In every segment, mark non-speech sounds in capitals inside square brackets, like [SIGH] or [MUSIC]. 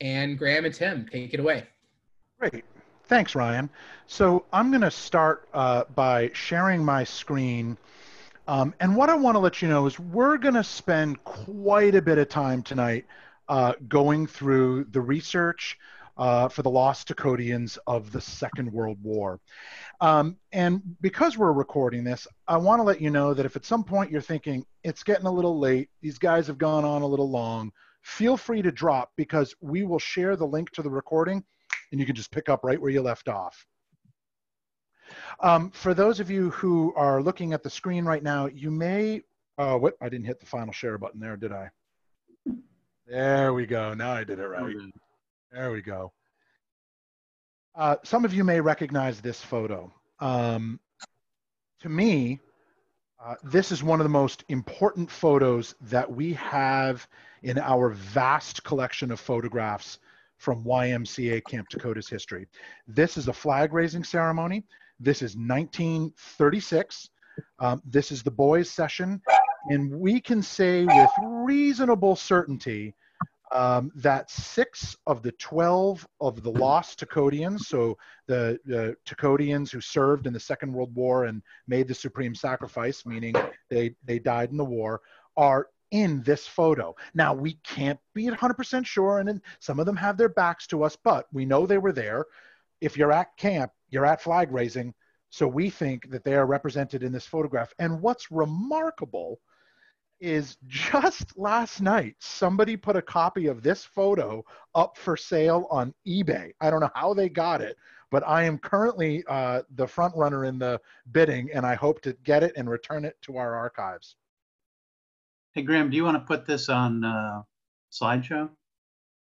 And Graham and Tim, take it away. Great. Thanks, Ryan. So I'm going to start uh, by sharing my screen. Um, and what I want to let you know is we're going to spend quite a bit of time tonight uh, going through the research uh, for the lost Takodians of the Second World War. Um, and because we're recording this, I want to let you know that if at some point you're thinking it's getting a little late, these guys have gone on a little long, feel free to drop because we will share the link to the recording and you can just pick up right where you left off. Um, for those of you who are looking at the screen right now, you may, uh, what, I didn't hit the final share button there, did I? There we go, now I did it right. There we go. Uh, some of you may recognize this photo. Um, to me, uh, this is one of the most important photos that we have in our vast collection of photographs from YMCA Camp Takodah's history. This is a flag raising ceremony. This is 1936. Um, this is the boys' session. And we can say with reasonable certainty um, that six of the 12 of the lost Takodians, so the, the Takodians who served in the Second World War and made the supreme sacrifice, meaning they, they died in the war, are in this photo. Now, we can't be 100% sure, and some of them have their backs to us, but we know they were there. If you're at camp, you're at flag raising, so we think that they are represented in this photograph. And what's remarkable is just last night, somebody put a copy of this photo up for sale on eBay. I don't know how they got it, but I am currently uh, the front runner in the bidding, and I hope to get it and return it to our archives. Hey, Graham, do you want to put this on uh, slideshow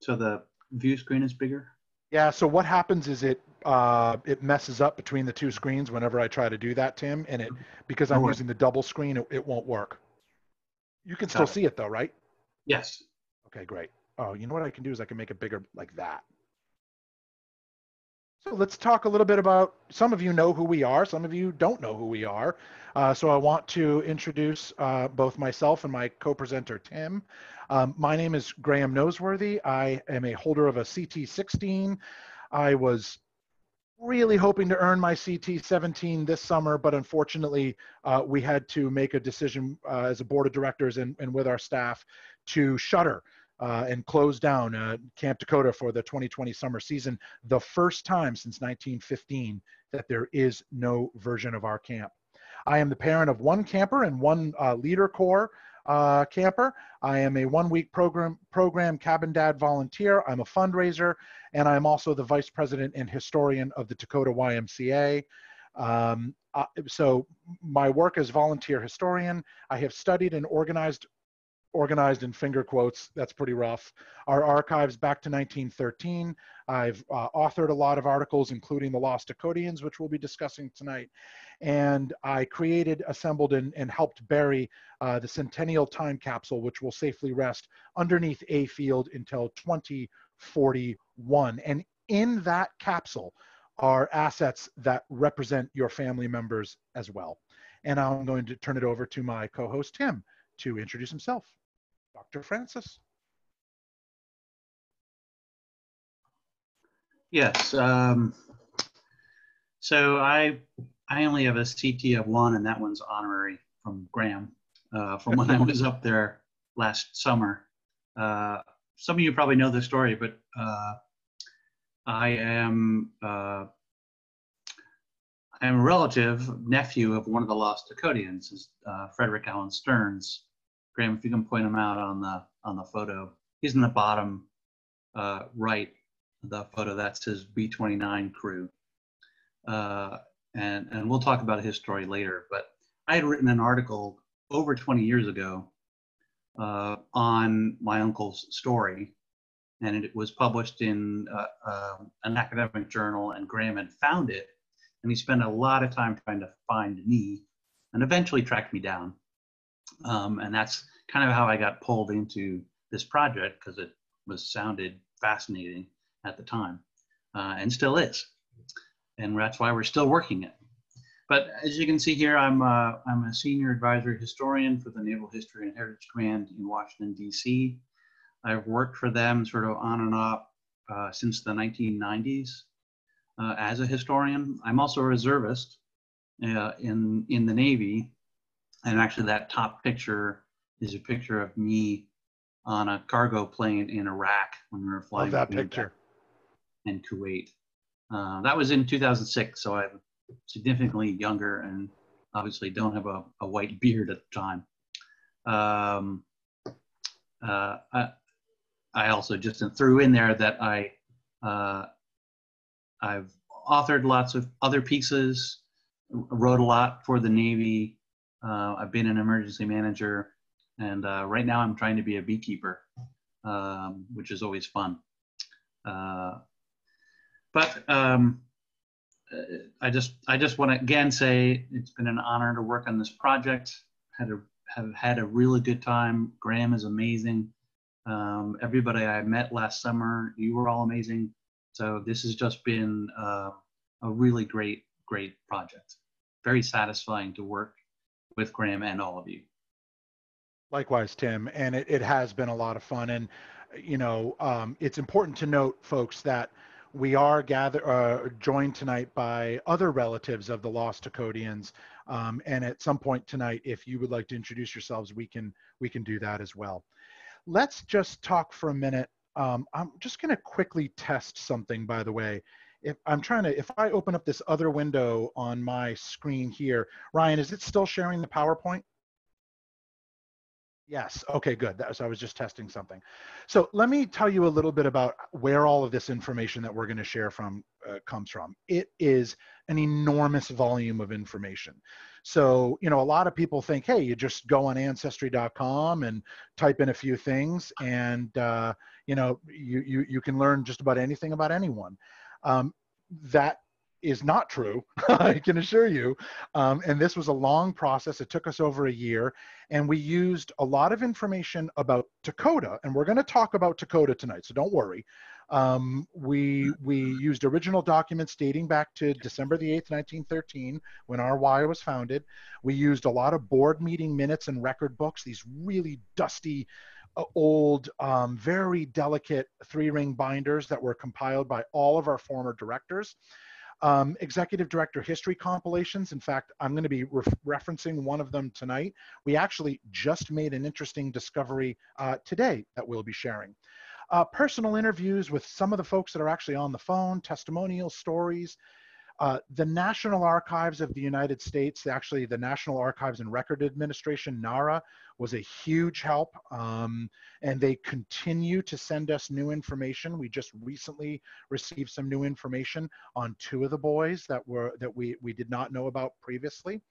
so the view screen is bigger? Yeah, so what happens is it uh, it messes up between the two screens whenever I try to do that, Tim, and it because I'm using the double screen, it, it won't work. You can Got still it. see it though, right? Yes. Okay, great. Oh, you know what I can do is I can make it bigger like that. So let's talk a little bit about, some of you know who we are, some of you don't know who we are. Uh, so I want to introduce uh, both myself and my co-presenter, Tim. Um, my name is Graham Noseworthy. I am a holder of a CT16. I was really hoping to earn my CT17 this summer, but unfortunately, uh, we had to make a decision uh, as a board of directors and, and with our staff to shutter uh, and closed down uh, Camp Takodah for the 2020 summer season, the first time since 1915 that there is no version of our camp. I am the parent of one camper and one uh, leader corps uh, camper. I am a one-week program program cabin dad volunteer. I'm a fundraiser, and I'm also the vice president and historian of the Takodah YMCA. Um, uh, so my work as volunteer historian, I have studied and organized organized in finger quotes. That's pretty rough. Our archives back to 1913. I've uh, authored a lot of articles, including The Lost Takodians, which we'll be discussing tonight. And I created, assembled, and, and helped bury uh, the Centennial Time Capsule, which will safely rest underneath A Field until 2041. And in that capsule are assets that represent your family members as well. And I'm going to turn it over to my co-host, Tim, to introduce himself. Dr. Francis. Yes. Um, so I I only have a CT of one, and that one's honorary from Graham uh, from when I was up there last summer. Uh, some of you probably know the story, but uh, I am uh, I am a relative nephew of one of the lost Takodians, uh, Frederick Allen Stearns, Graham, if you can point him out on the on the photo. He's in the bottom uh, right the photo. That's his B-29 crew. Uh, and, and we'll talk about his story later. But I had written an article over 20 years ago uh, on my uncle's story. And it was published in uh, uh, an academic journal, and Graham had found it. And he spent a lot of time trying to find me and eventually tracked me down. Um, and that's kind of how I got pulled into this project because it was sounded fascinating at the time uh, and still is. And that's why we're still working it. But as you can see here, I'm, uh, I'm a senior advisory historian for the Naval History and Heritage Command in Washington, D.C. I've worked for them sort of on and off uh, since the 1990s uh, as a historian. I'm also a reservist uh, in in the Navy, and actually that top picture is a picture of me on a cargo plane in Iraq when we were flying. Love that picture. And Kuwait. Uh, that was in 2006, so I'm significantly younger and obviously don't have a, a white beard at the time. Um, uh, I, I, also just threw in there that I uh, I've authored lots of other pieces, wrote a lot for the Navy. Uh, I've been an emergency manager, and uh, right now I'm trying to be a beekeeper, um, which is always fun. Uh, but um, I just I just want to again say it's been an honor to work on this project. Had a have had a really good time. Graham is amazing. Um, everybody I met last summer, you were all amazing. So this has just been uh, a really great, great project. Very satisfying to work with Graham and all of you. Likewise, Tim, and it, it has been a lot of fun. And, you know, um, it's important to note, folks, that we are gather, uh, joined tonight by other relatives of the lost Takodians. Um, and at some point tonight, if you would like to introduce yourselves, we can, we can do that as well. Let's just talk for a minute um, I'm just going to quickly test something, by the way. If I'm trying to, if I open up this other window on my screen here, Ryan, is it still sharing the PowerPoint? Yes. Okay, good. That was, I was just testing something. So let me tell you a little bit about where all of this information that we're going to share from uh, comes from. It is an enormous volume of information. So, you know, a lot of people think, hey, you just go on ancestry.com and type in a few things and, uh, you know, you, you, you can learn just about anything about anyone. Um, that is not true, [LAUGHS] I can assure you. Um, and this was a long process. It took us over a year. And we used a lot of information about Takodah. And we're going to talk about Takodah tonight, so don't worry. Um, we, we used original documents dating back to December the 8th, 1913, when RY was founded. We used a lot of board meeting minutes and record books, these really dusty, uh, old, um, very delicate three ring binders that were compiled by all of our former directors. Um, executive director history compilations. In fact, I'm going to be re referencing one of them tonight. We actually just made an interesting discovery uh, today that we'll be sharing. Uh, personal interviews with some of the folks that are actually on the phone, testimonial stories, uh, the National Archives of the United States, actually the National Archives and Record Administration, NARA, was a huge help. Um, and they continue to send us new information. We just recently received some new information on two of the boys that were that we, we did not know about previously.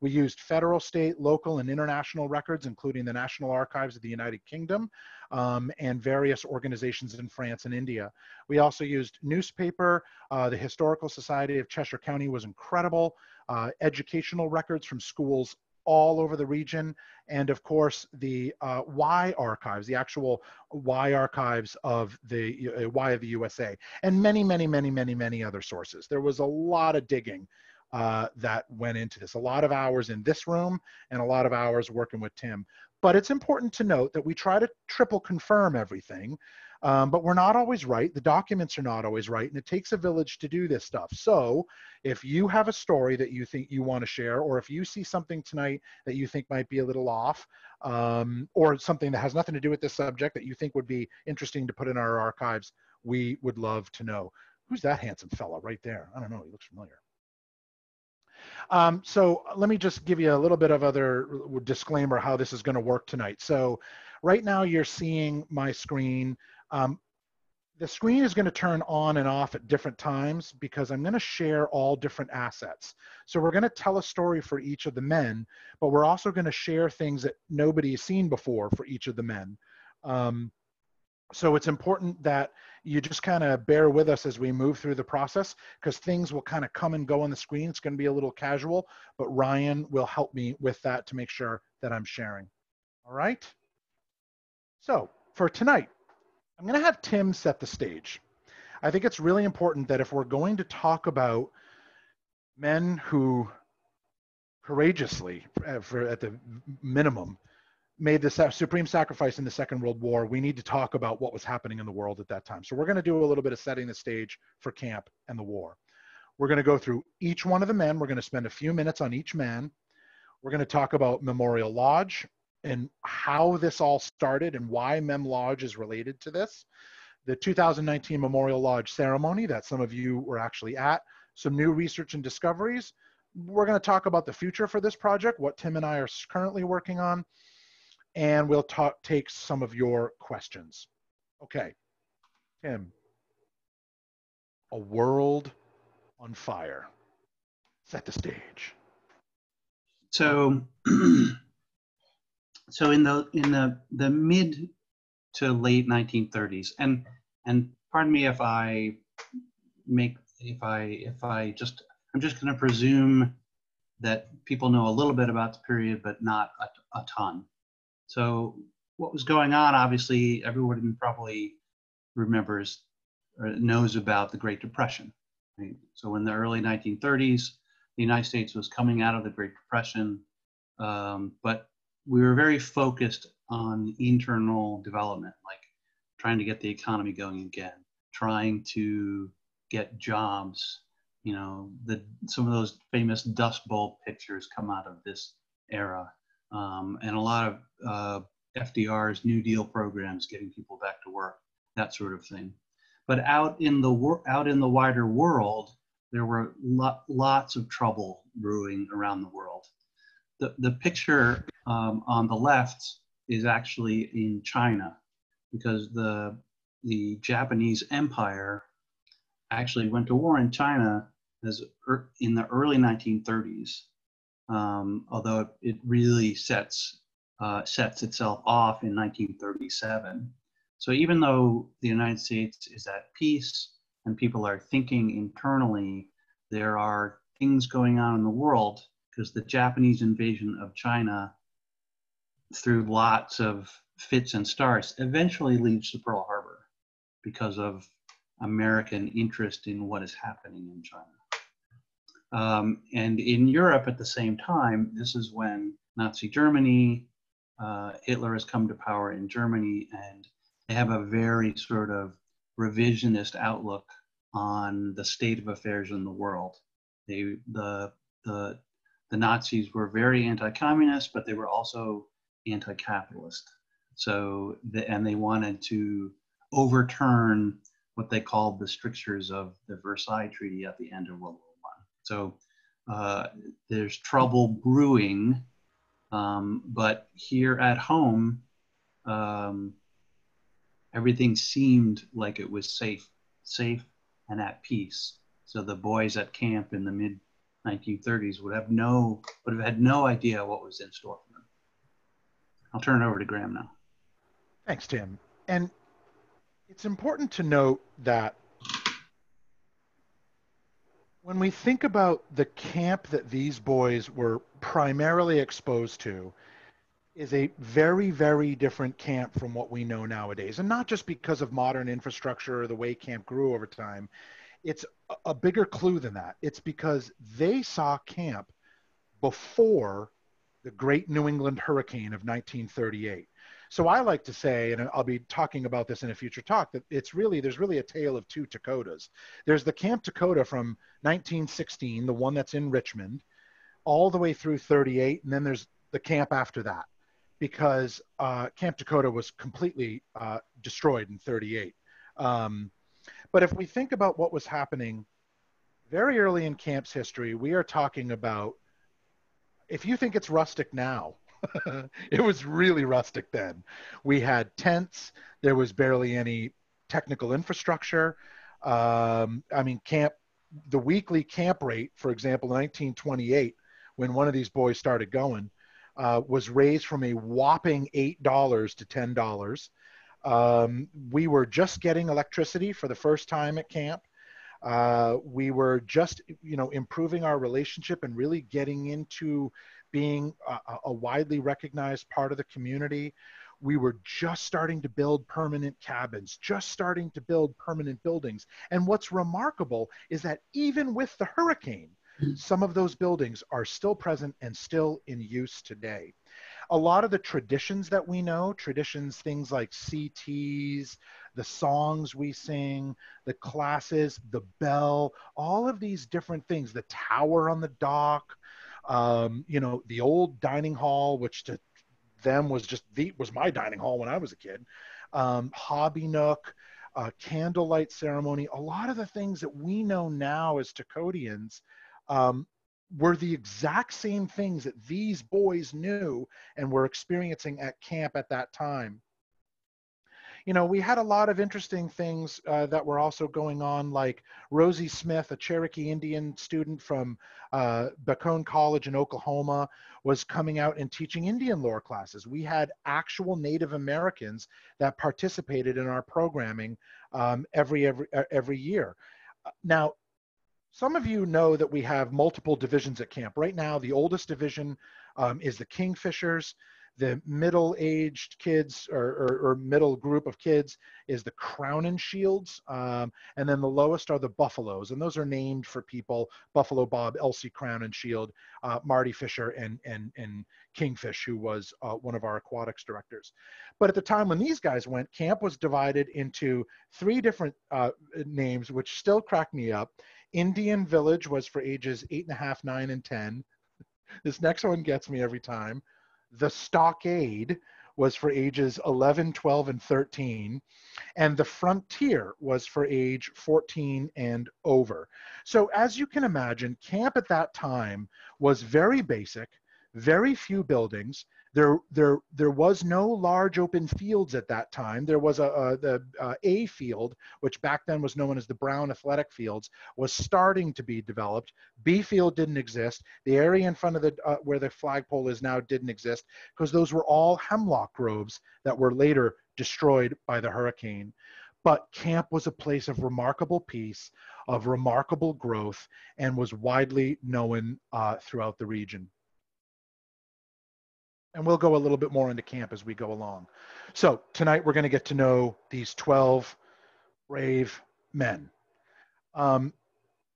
We used federal, state, local, and international records, including the National Archives of the United Kingdom um, and various organizations in France and India. We also used newspaper. Uh, the Historical Society of Cheshire County was incredible. Uh, educational records from schools all over the region, and of course the uh, Y archives, the actual Y archives of the uh, Y of the USA, and many, many, many, many, many other sources. There was a lot of digging uh, that went into this. A lot of hours in this room and a lot of hours working with Tim. But it's important to note that we try to triple confirm everything, um, but we're not always right. The documents are not always right, and it takes a village to do this stuff. So if you have a story that you think you want to share, or if you see something tonight that you think might be a little off, um, or something that has nothing to do with this subject that you think would be interesting to put in our archives, we would love to know. Who's that handsome fella right there? I don't know. He looks familiar. Um, so let me just give you a little bit of other disclaimer how this is going to work tonight. So right now you're seeing my screen. Um, the screen is going to turn on and off at different times because I'm going to share all different assets. So we're going to tell a story for each of the men, but we're also going to share things that nobody has seen before for each of the men. Um, so it's important that you just kind of bear with us as we move through the process because things will kind of come and go on the screen. It's going to be a little casual, but Ryan will help me with that to make sure that I'm sharing. All right. So for tonight, I'm going to have Tim set the stage. I think it's really important that if we're going to talk about men who courageously, uh, for, at the minimum, made the supreme sacrifice in the Second World War, we need to talk about what was happening in the world at that time. So we're going to do a little bit of setting the stage for camp and the war. We're going to go through each one of the men. We're going to spend a few minutes on each man. We're going to talk about Memorial Lodge and how this all started and why Mem Lodge is related to this. The 2019 Memorial Lodge ceremony that some of you were actually at, some new research and discoveries. We're going to talk about the future for this project, what Tim and I are currently working on, and we'll talk, take some of your questions. Okay, Tim, a world on fire. Set the stage. So, [CLEARS THROAT] so in the in the the mid to late 1930s, and and pardon me if I make if I if I just I'm just going to presume that people know a little bit about the period, but not a, a ton. So what was going on? Obviously, everyone probably remembers or knows about the Great Depression. Right? So in the early 1930s, the United States was coming out of the Great Depression, um, but we were very focused on internal development, like trying to get the economy going again, trying to get jobs. You know, the some of those famous Dust Bowl pictures come out of this era, um, and a lot of uh, FDR's New Deal programs, getting people back to work, that sort of thing. But out in the wor- out in the wider world, there were lo- lots of trouble brewing around the world. The, the picture um, on the left is actually in China because the, the Japanese Empire actually went to war in China as er, in the early 1930s, um, although it, really sets, uh, sets itself off in 1937. So even though the United States is at peace and people are thinking internally, there are things going on in the world because the Japanese invasion of China, through lots of fits and starts, eventually leads to Pearl Harbor because of American interest in what is happening in China. Um, and in Europe at the same time, this is when Nazi Germany, uh, Hitler has come to power in Germany, and they have a very sort of revisionist outlook on the state of affairs in the world. They, the, the, the Nazis were very anti-communist, but they were also anti-capitalist. So, the, and they wanted to overturn what they called the strictures of the Versailles Treaty at the end of World War. So uh, there's trouble brewing, um, but here at home, um, everything seemed like it was safe, safe and at peace. So the boys at camp in the mid 1930s would have no would have had no idea what was in store for them. I'll turn it over to Graham now. Thanks, Tim. And it's important to note that when we think about the camp that these boys were primarily exposed to is a very very different camp from what we know nowadays. And not just because of modern infrastructure or the way camp grew over time. It's a bigger clue than that. It's because they saw camp before the great new england hurricane of 1938 so I like to say, and I'll be talking about this in a future talk, that it's really, there's really a tale of two Takodahs. There's the Camp Takodah from 1916, the one that's in Richmond, all the way through 38, and then there's the camp after that, because uh, Camp Takodah was completely uh, destroyed in 38. Um, but if we think about what was happening very early in camp's history, we are talking about, if you think it's rustic now, [LAUGHS] it was really rustic then. We had tents. There was barely any technical infrastructure. Um, I mean, camp, the weekly camp rate, for example, 1928, when one of these boys started going, uh, was raised from a whopping $8 to $10. Um, we were just getting electricity for the first time at camp. Uh, we were just, you know, improving our relationship and really getting into being a, a widely recognized part of the community. We were just starting to build permanent cabins, just starting to build permanent buildings. And what's remarkable is that even with the hurricane, mm. some of those buildings are still present and still in use today. a lot of the traditions that we know, traditions, things like CTs, the songs we sing, the classes, the bell, all of these different things, the tower on the dock, um, you know, the old dining hall, which to them was just the was my dining hall when I was a kid, um, hobby nook, uh, candlelight ceremony, a lot of the things that we know now as Takodians um, were the exact same things that these boys knew and were experiencing at camp at that time you know, we had a lot of interesting things uh, that were also going on, like Rosie Smith, a Cherokee Indian student from uh, Bacone College in Oklahoma, was coming out and teaching Indian lore classes. We had actual Native Americans that participated in our programming um, every every every year. Uh, now, some of you know that we have multiple divisions at camp. Right now, the oldest division um, is the Kingfishers the middle-aged kids or, or, or, middle group of kids is the crown and shields um, and then the lowest are the buffaloes and those are named for people. Buffalo bob elsie crown and shield uh, marty fisher and, and, and kingfish who was uh, one of our aquatics directors. But at the time when these guys went camp was divided into three different uh, names which still crack me up. Indian village was for ages eight and a half nine and ten. [LAUGHS] This next one gets me every time the stockade was for ages 11, 12, and 13, and the frontier was for age 14 and over. So, as you can imagine, camp at that time was very basic, very few buildings, there, there, there was no large open fields at that time. There was a, a the uh, A field, which back then was known as the Brown Athletic Fields, was starting to be developed. B field didn't exist. The area in front of the uh, where the flagpole is now didn't exist because those were all hemlock groves that were later destroyed by the hurricane. But camp was a place of remarkable peace, of remarkable growth, and was widely known uh, throughout the region and we'll go a little bit more into camp as we go along. So tonight we're going to get to know these 12 brave men. Um,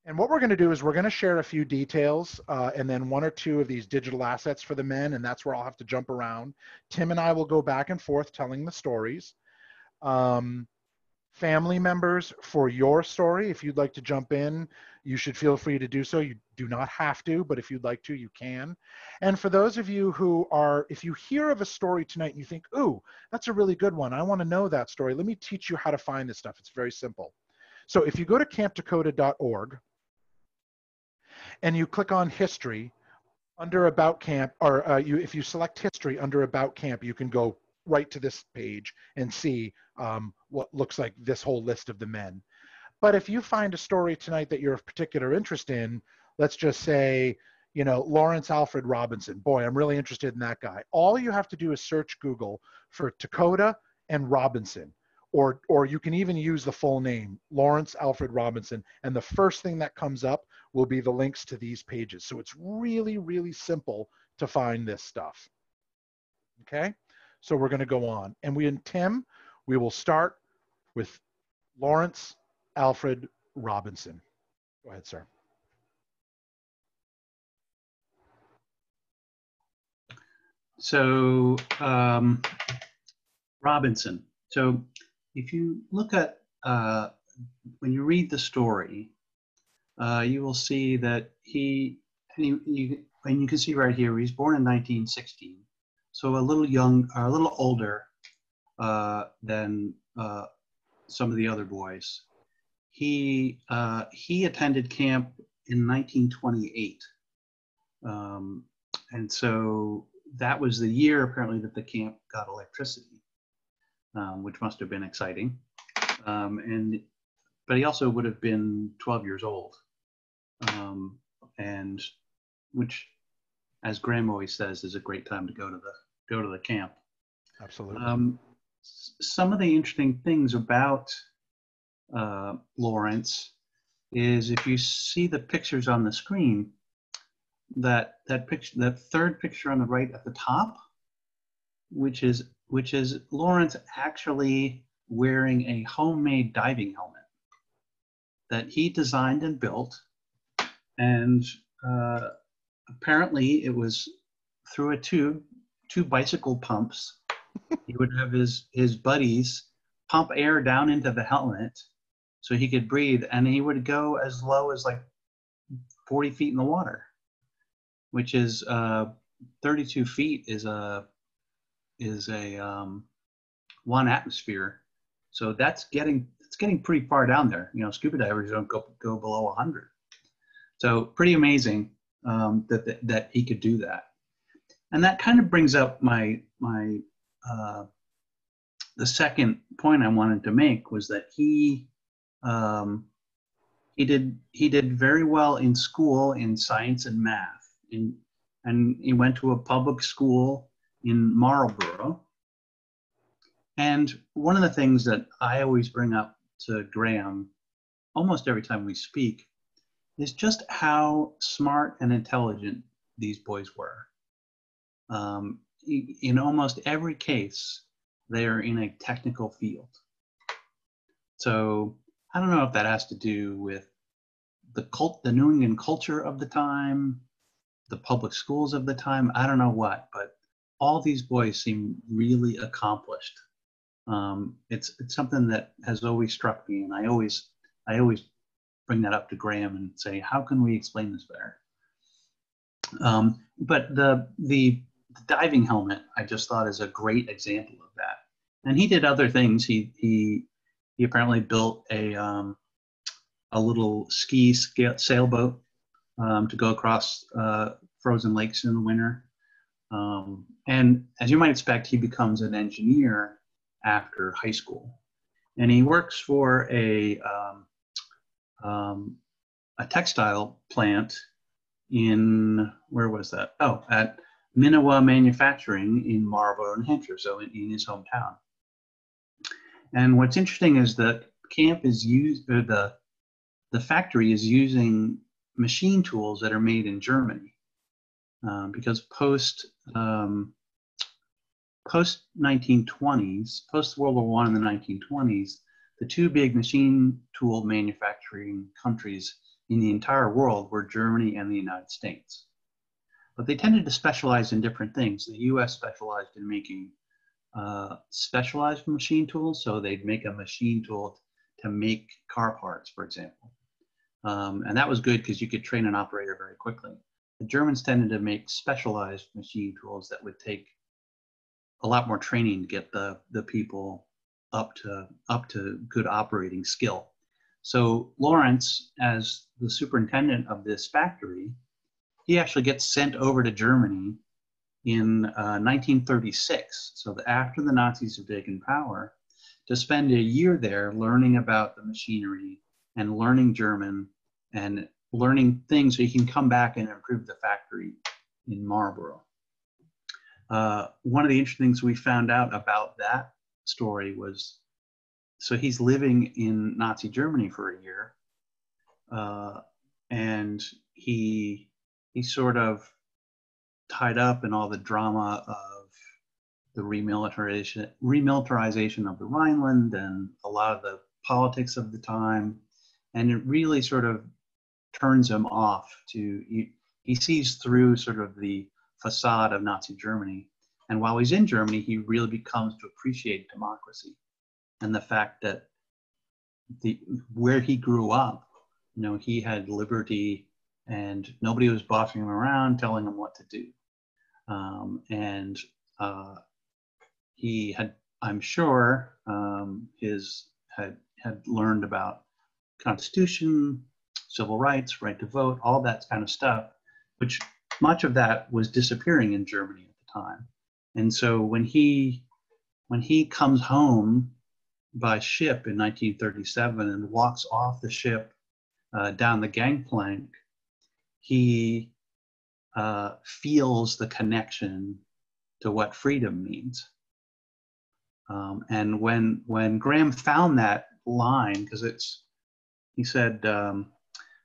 and what we're going to do is we're going to share a few details uh, and then one or two of these digital assets for the men, and that's where I'll have to jump around. Tim and I will go back and forth telling the stories. Um, family members for your story. If you'd like to jump in, you should feel free to do so. You do not have to, but if you'd like to, you can. And for those of you who are, if you hear of a story tonight and you think, ooh, that's a really good one, I want to know that story, let me teach you how to find this stuff. It's very simple. So if you go to camptakodah.org and you click on history, under about camp, or uh, you, if you select history under about camp, you can go right to this page and see um, what looks like this whole list of the men. But if you find a story tonight that you're of particular interest in, let's just say, you know, Lawrence Alfred Robinson. Boy, I'm really interested in that guy. All you have to do is search Google for Takodah and Robinson. Or, or you can even use the full name, Lawrence Alfred Robinson, and the first thing that comes up will be the links to these pages. So it's really, really simple to find this stuff. Okay? So we're going to go on. And we and Tim, we will start with Lawrence Alfred Robinson. Go ahead, sir. So um, Robinson. So if you look at uh, when you read the story, uh, you will see that he, and you, you, and you can see right here, he's born in 1916 so a little young, a little older uh, than uh, some of the other boys. He uh, he attended camp in 1928, um, and so that was the year apparently that the camp got electricity, um, which must have been exciting. Um, and but he also would have been 12 years old, um, and which as Graham always says, is a great time to go to the go to the camp. Absolutely. Um, some of the interesting things about uh, Lawrence is if you see the pictures on the screen, that that picture, that third picture on the right at the top, which is which is Lawrence actually wearing a homemade diving helmet that he designed and built, and uh, apparently it was through a tube two bicycle pumps. he would have his his buddies pump air down into the helmet so he could breathe, and he would go as low as like 40 feet in the water, which is uh, 32 feet is a is a um, one atmosphere. So that's getting it's getting pretty far down there. You know, scuba divers don't go go below 100. So pretty amazing um, that, that that he could do that. And that kind of brings up my my uh, the second point I wanted to make was that he um, he did he did very well in school in science and math. In, and he went to a public school in Marlborough. And one of the things that I always bring up to Graham almost every time we speak is just how smart and intelligent these boys were. Um, in almost every case, they are in a technical field. So I don't know if that has to do with the cult, the New England culture of the time, the public schools of the time. I don't know what, but all these boys seem really accomplished. Um, it's it's something that has always struck me, and I always I always bring that up to Graham and say, how can we explain this better? Um, but the, the the diving helmet I just thought is a great example of that. And he did other things. He he he apparently built a um, a little ski sailboat um, to go across uh, frozen lakes in the winter. Um, and as you might expect, he becomes an engineer after high school. And he works for a, um, um, a textile plant in, where was that? Oh, at Miniwa Manufacturing in Marlborough, New Hampshire, so in, in his hometown. And what's interesting is that camp is used, or the, the factory is using machine tools that are made in Germany. Um, because post um, post 1920s, post World War One in the 1920s, the two big machine tool manufacturing countries in the entire world were Germany and the United States. But they tended to specialize in different things. The U.S. specialized in making uh, specialized machine tools, so they'd make a machine tool to make car parts, for example. Um, and that was good because you could train an operator very quickly. The Germans tended to make specialized machine tools that would take a lot more training to get the, the people up to up to good operating skill. So Lawrence, as the superintendent of this factory, he actually gets sent over to Germany in uh, 1936. So after the Nazis have taken power, to spend a year there learning about the machinery and learning German and learning things so he can come back and improve the factory in Marlborough. Uh, one of the interesting things we found out about that story was so he's living in Nazi Germany for a year, uh, and he he sort of tied up in all the drama of the remilitarization remilitarization of the Rhineland and a lot of the politics of the time, and it really sort of turns him off to he, he sees through sort of the facade of Nazi Germany. And while he's in Germany, he really becomes to appreciate democracy and the fact that the where he grew up, you know, he had liberty and nobody was bossing him around, telling him what to do. Um, and uh, he had, I'm sure, um, his had had learned about Constitution, civil rights, right to vote, all that kind of stuff, which much of that was disappearing in Germany at the time. And so when he when he comes home by ship in 1937 and walks off the ship uh, down the gangplank, he uh, feels the connection to what freedom means. Um, and when when Graham found that line, because it's he said, um,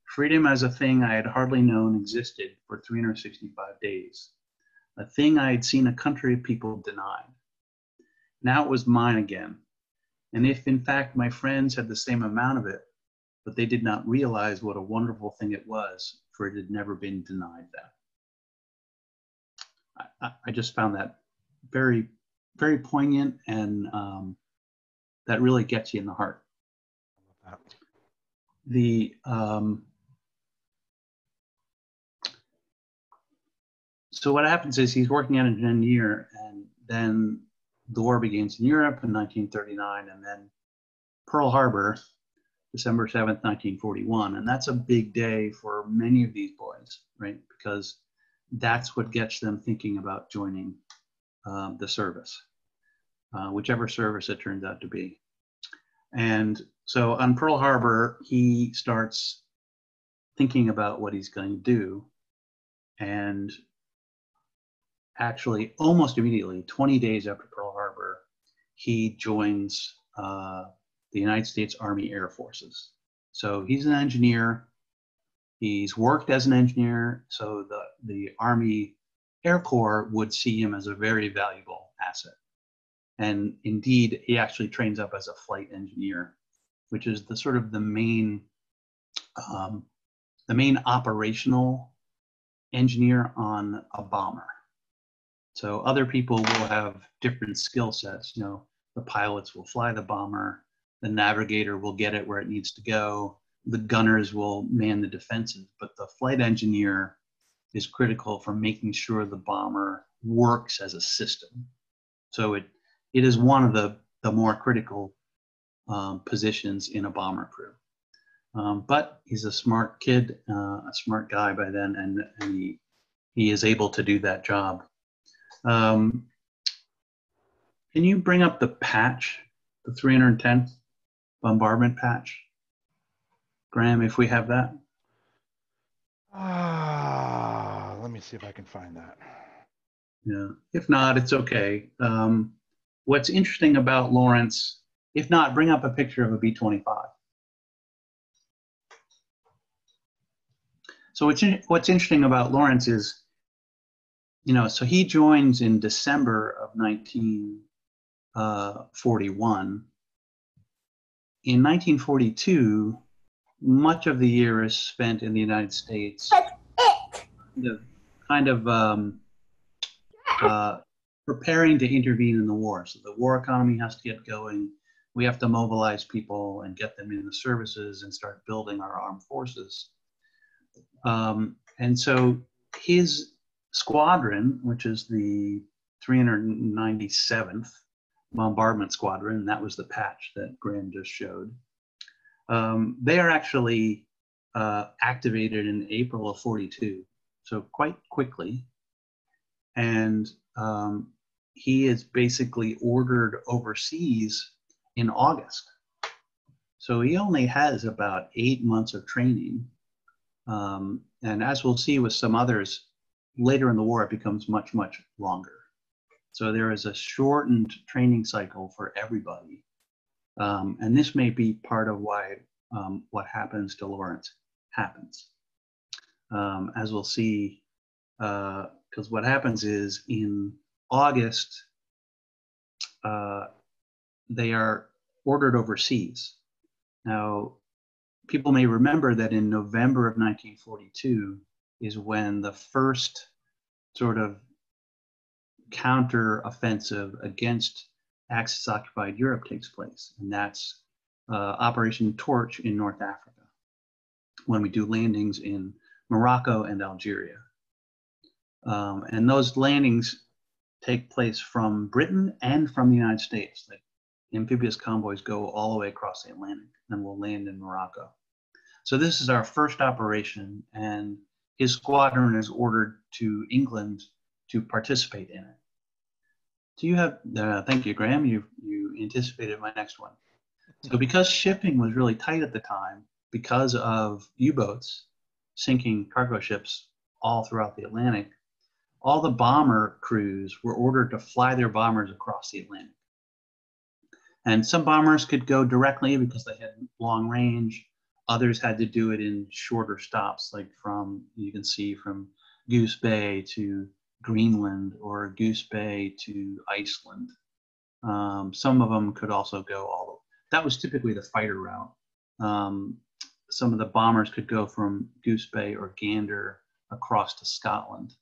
Freedom as a thing I had hardly known existed for 365 days, a thing I had seen a country of people denied. Now it was mine again. And if in fact my friends had the same amount of it, but they did not realize what a wonderful thing it was, for it had never been denied them. I, I just found that very, very poignant and um, that really gets you in the heart. The um, so what happens is he's working as an engineer, and then the war begins in Europe in 1939, and then Pearl Harbor, December 7th, 1941, and that's a big day for many of these boys, right? Because that's what gets them thinking about joining um, the service, uh, whichever service it turns out to be. And so on Pearl Harbor, he starts thinking about what he's going to do. And actually, almost immediately, 20 days after Pearl Harbor, he joins uh, the United States Army Air Forces. So he's an engineer. He's worked as an engineer, so the, the Army Air Corps would see him as a very valuable asset. And indeed, he actually trains up as a flight engineer, which is the sort of the main, um, the main operational engineer on a bomber. So other people will have different skill sets. You know, the pilots will fly the bomber, the navigator will get it where it needs to go, the gunners will man the defenses, but the flight engineer is critical for making sure the bomber works as a system. So it it is one of the, the more critical um, positions in a bomber crew. Um, but he's a smart kid, uh, a smart guy by then, and, and he, he is able to do that job. Um, can you bring up the patch, the 310th bombardment patch? Graham, if we have that. Ah, let me see if I can find that. Yeah, if not, it's okay. Um, what's interesting about Lawrence, if not, bring up a picture of a B 25. So what's, in, what's interesting about Lawrence is, you know, so he joins in December of 1941. In 1942, much of the year is spent in the United States, kind of, kind of um, uh, preparing to intervene in the war. So the war economy has to get going. We have to mobilize people and get them in the services and start building our armed forces. Um, and so his squadron, which is the 397th Bombardment Squadron, that was the patch that Graham just showed, um, they are actually uh, activated in April of 42, so quite quickly. And um, he is basically ordered overseas in August. So he only has about eight months of training. Um, and as we'll see with some others, later in the war, it becomes much, much longer. So there is a shortened training cycle for everybody. Um, and this may be part of why um, what happens to Lawrence happens. Um, as we'll see, because uh, what happens is in August, uh, they are ordered overseas. Now, people may remember that in November of 1942 is when the first sort of counter offensive against Axis occupied Europe takes place, and that's uh, Operation Torch in North Africa, when we do landings in Morocco and Algeria. Um, and those landings take place from Britain and from the United States. The amphibious convoys go all the way across the Atlantic and will land in Morocco. So this is our first operation, and his squadron is ordered to England to participate in it. Do you have? Uh, thank you, Graham. You you anticipated my next one. So because shipping was really tight at the time, because of U-boats sinking cargo ships all throughout the Atlantic, all the bomber crews were ordered to fly their bombers across the Atlantic. And some bombers could go directly because they had long range. Others had to do it in shorter stops, like from, you can see from Goose Bay to Greenland or Goose Bay to Iceland. Um, some of them could also go all the that was typically the fighter route. Um, some of the bombers could go from Goose Bay or Gander across to Scotland.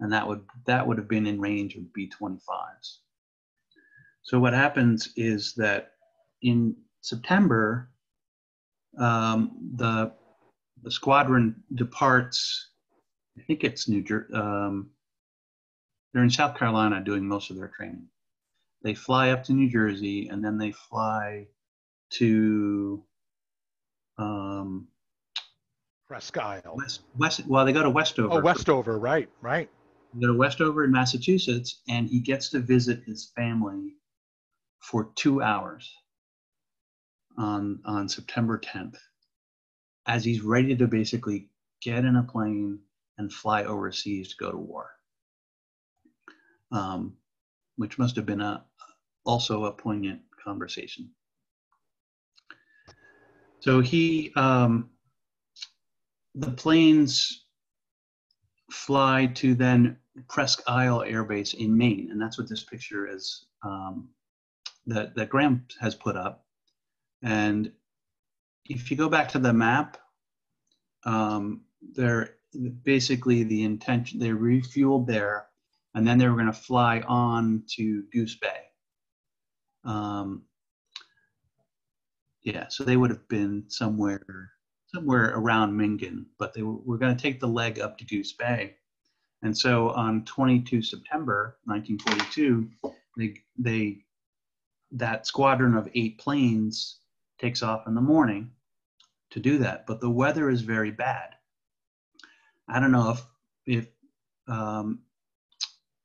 and that would that would have been in range of B-25s. So what happens is that in September, um, the the squadron departs. I think it's New Jersey. Um, they're in South Carolina doing most of their training. They fly up to New Jersey and then they fly to um, Presque Isle. West, West. Well, they go to Westover. Oh, Westover, right, right. They go to Westover in Massachusetts, and he gets to visit his family for two hours on on September 10th, as he's ready to basically get in a plane and fly overseas to go to war. Um, which must have been a also a poignant conversation. So he, um, the planes fly to then Presque Isle Air Base in Maine, and that's what this picture is um, that that Graham has put up. And if you go back to the map, um, they're basically the intention they refueled there, and then they were going to fly on to Goose Bay. Um, yeah, so they would have been somewhere somewhere around Mingan, but they were, were going to take the leg up to Goose Bay. And so on 22 September 1942, they, they that squadron of eight planes takes off in the morning to do that. But the weather is very bad. I don't know if if um,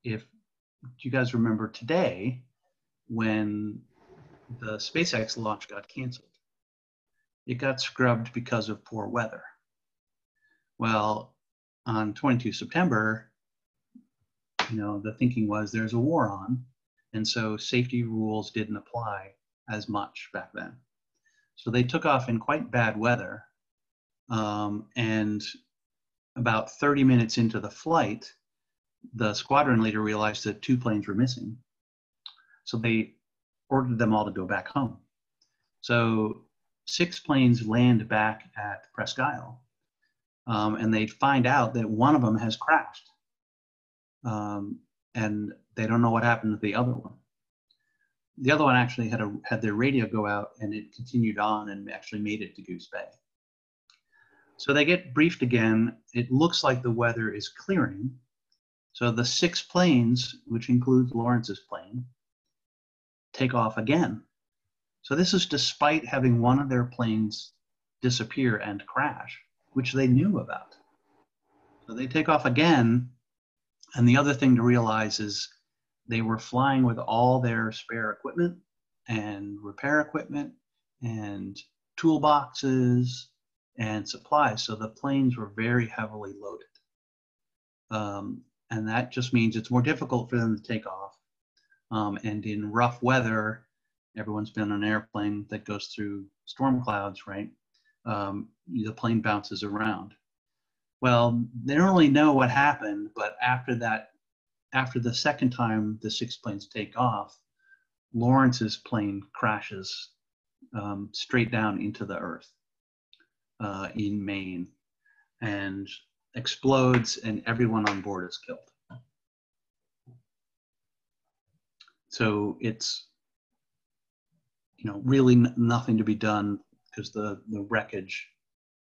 if you guys remember today when the SpaceX launch got canceled it got scrubbed because of poor weather. Well, on 22 September, you know, the thinking was there's a war on, and so safety rules didn't apply as much back then. So they took off in quite bad weather, um, and about 30 minutes into the flight, the squadron leader realized that two planes were missing. So they ordered them all to go back home. So six planes land back at Presque Isle, um, and they find out that one of them has crashed, um, and they don't know what happened to the other one. The other one actually had a had their radio go out, and it continued on and actually made it to Goose Bay. So they get briefed again. It looks like the weather is clearing. So the six planes, which includes Lawrence's plane, take off again so this is despite having one of their planes disappear and crash, which they knew about. So they take off again. And the other thing to realize is they were flying with all their spare equipment and repair equipment and toolboxes and supplies. So the planes were very heavily loaded. Um, and that just means it's more difficult for them to take off. Um, and in rough weather, everyone's been on an airplane that goes through storm clouds, right? Um, the plane bounces around. Well, they don't really know what happened, but after that, after the second time the six planes take off, Lawrence's plane crashes um, straight down into the earth uh, in Maine and explodes, and everyone on board is killed. So it's you know, really n- nothing to be done because the the wreckage.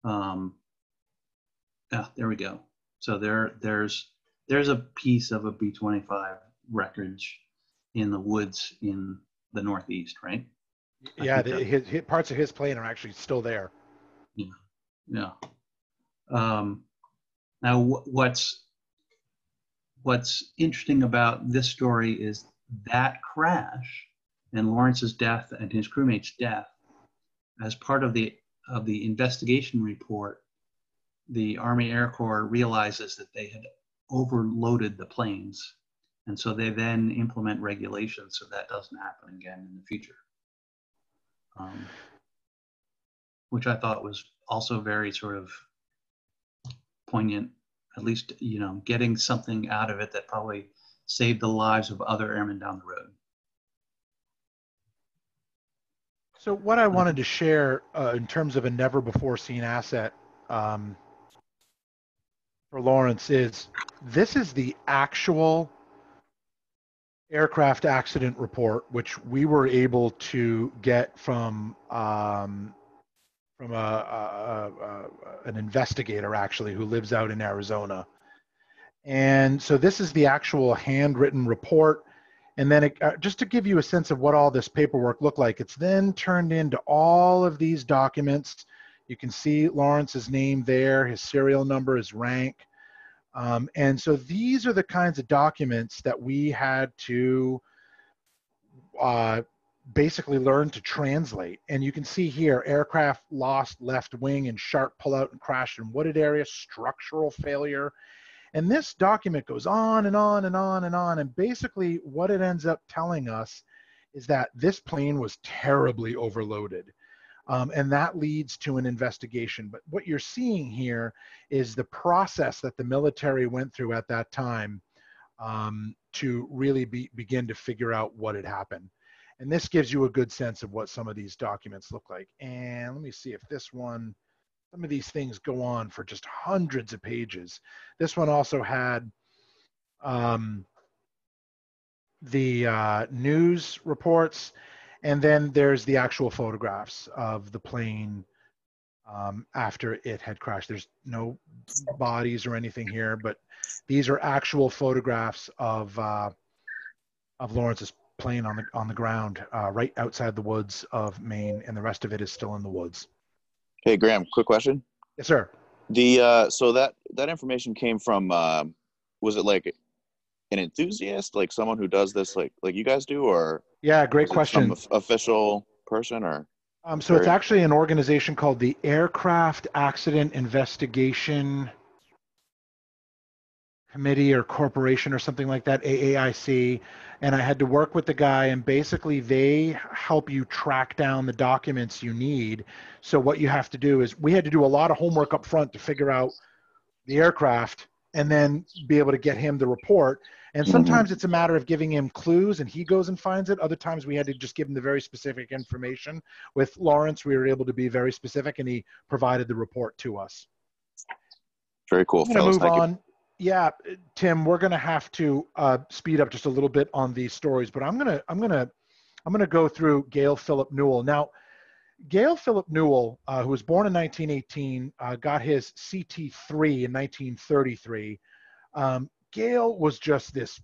Um, yeah, there we go. So there there's there's a piece of a B25 wreckage in the woods in the northeast, right? Yeah, the, his, his, parts of his plane are actually still there. Yeah, yeah. Um, now, what's what's interesting about this story is that crash and Lawrence's death and his crewmate's death, as part of the of the investigation report, the Army Air Corps realizes that they had overloaded the planes, and so they then implement regulations so that doesn't happen again in the future. Um, which I thought was also very sort of poignant, at least you know, getting something out of it that probably saved the lives of other airmen down the road. So what I wanted to share uh, in terms of a never before seen asset, um, for Lawrence is this is the actual aircraft accident report, which we were able to get from um, from a, a, a, an investigator actually who lives out in Arizona. And so this is the actual handwritten report. And then it, uh, just to give you a sense of what all this paperwork looked like, it's then turned into all of these documents. You can see Lawrence's name there, his serial number, his rank. Um, and so these are the kinds of documents that we had to uh, basically learn to translate. And you can see here, aircraft lost left wing and sharp pullout and crashed in wooded area, structural failure. And this document goes on and on and on and on. And basically what it ends up telling us is that this plane was terribly overloaded. Um, and that leads to an investigation. But what you're seeing here is the process that the military went through at that time um, to really be, begin to figure out what had happened. And this gives you a good sense of what some of these documents look like. And let me see if this one, some of these things go on for just hundreds of pages. This one also had um, the uh, news reports and then there's the actual photographs of the plane um, after it had crashed. There's no bodies or anything here, but these are actual photographs of uh, of Lawrence's plane on the on the ground uh, right outside the woods of Maine, and the rest of it is still in the woods. Hey, Graham, quick question. Yes, sir. The uh, so that that information came from uh, was it like an enthusiast, like someone who does this, like like you guys do, or yeah, great question. Some official person, or um, so it's actually an organization called the Aircraft Accident Investigation Committee or Corporation or something like that, AAIC. And I had to work with the guy, and basically they help you track down the documents you need. So what you have to do is we had to do a lot of homework up front to figure out the aircraft and then be able to get him the report. And mm-hmm. sometimes mm-hmm. it's a matter of giving him clues and he goes and finds it. Other times we had to just give him the very specific information. With Lawrence, we were able to be very specific and he provided the report to us. Very cool. I'm going to move on. You. Yeah, Tim, we're going to have to uh, speed up just a little bit on these stories, but I'm going to, I'm going to, I'm going to go through Gale Philip Newell. Now, Gale Philip Newell, uh, who was born in 1918, uh, got his CT3 in 1933. Um, Gale was just this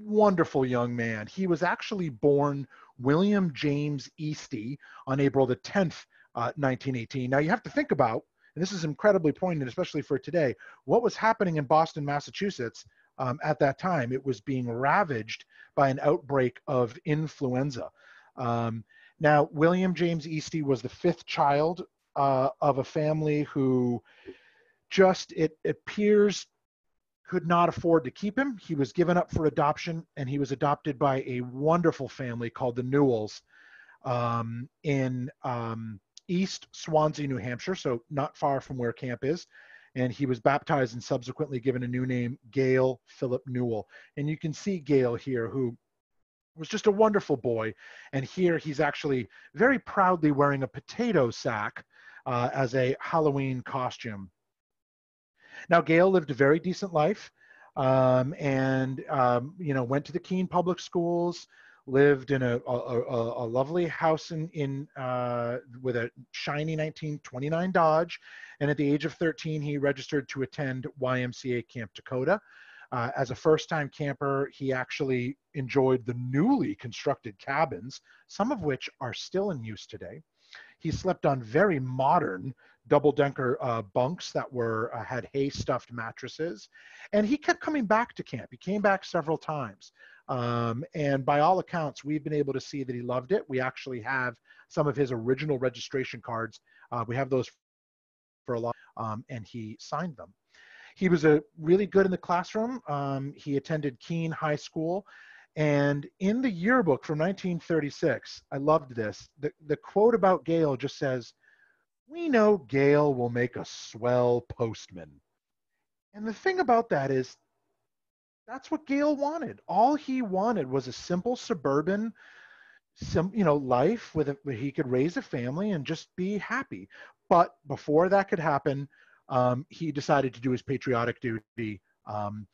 wonderful young man. He was actually born William James Easty on April the 10th, uh, 1918. Now you have to think about, and this is incredibly poignant, especially for today, what was happening in Boston, Massachusetts um, at that time. It was being ravaged by an outbreak of influenza. Um, now, William James Easty was the fifth child uh, of a family who just, it appears could not afford to keep him. He was given up for adoption, and he was adopted by a wonderful family called the Newells um, in um, East Swanzey, New Hampshire, so not far from where camp is. And he was baptized and subsequently given a new name, Gale Philip Newell. And you can see Gale here, who was just a wonderful boy. And here he's actually very proudly wearing a potato sack uh, as a Halloween costume. Now, Gale lived a very decent life um, and, um, you know, went to the Keene public schools, lived in a, a, a, a lovely house in, in uh, with a shiny 1929 Dodge. And at the age of 13, he registered to attend YMCA Camp Takodah. Uh, as a first time camper, he actually enjoyed the newly constructed cabins, some of which are still in use today. He slept on very modern double decker uh, bunks that were uh, had hay stuffed mattresses, and he kept coming back to camp. He came back several times, um, and by all accounts, we've been able to see that he loved it. We actually have some of his original registration cards. Uh, we have those for a lot, um, and he signed them. He was a really good in the classroom. Um, he attended Keene High School. And in the yearbook from 1936, I loved this. The, the quote about Gale just says, we know Gale will make a swell postman. And the thing about that is, that's what Gale wanted. All he wanted was a simple suburban, you know, life with a, where he could raise a family and just be happy. But before that could happen, um, he decided to do his patriotic duty um,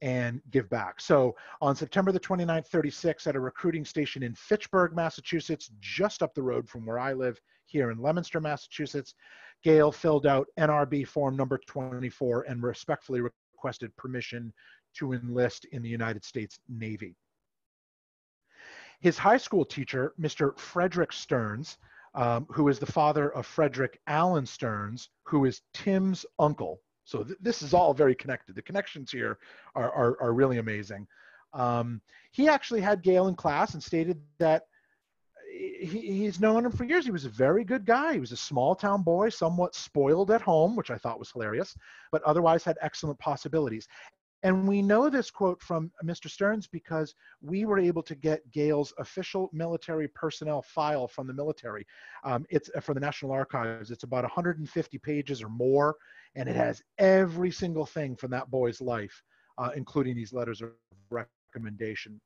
and give back. So on September the 29th, 36, at a recruiting station in Fitchburg, Massachusetts, just up the road from where I live here in Leominster, Massachusetts, Gale filled out NRB form number 24 and respectfully requested permission to enlist in the United States Navy. His high school teacher, Mr. Frederick Stearns, um, who is the father of Frederick Allen Stearns, who is Tim's uncle. So th- this is all very connected. The connections here are, are, are really amazing. Um, he actually had Gale in class and stated that he, he's known him for years. He was a very good guy. He was a small town boy, somewhat spoiled at home, which I thought was hilarious, but otherwise had excellent possibilities. And we know this quote from Mr. Stearns because we were able to get Gale's official military personnel file from the military. Um, it's uh, from the National Archives. It's about 150 pages or more, and it has every single thing from that boy's life, uh, including these letters of recommendation.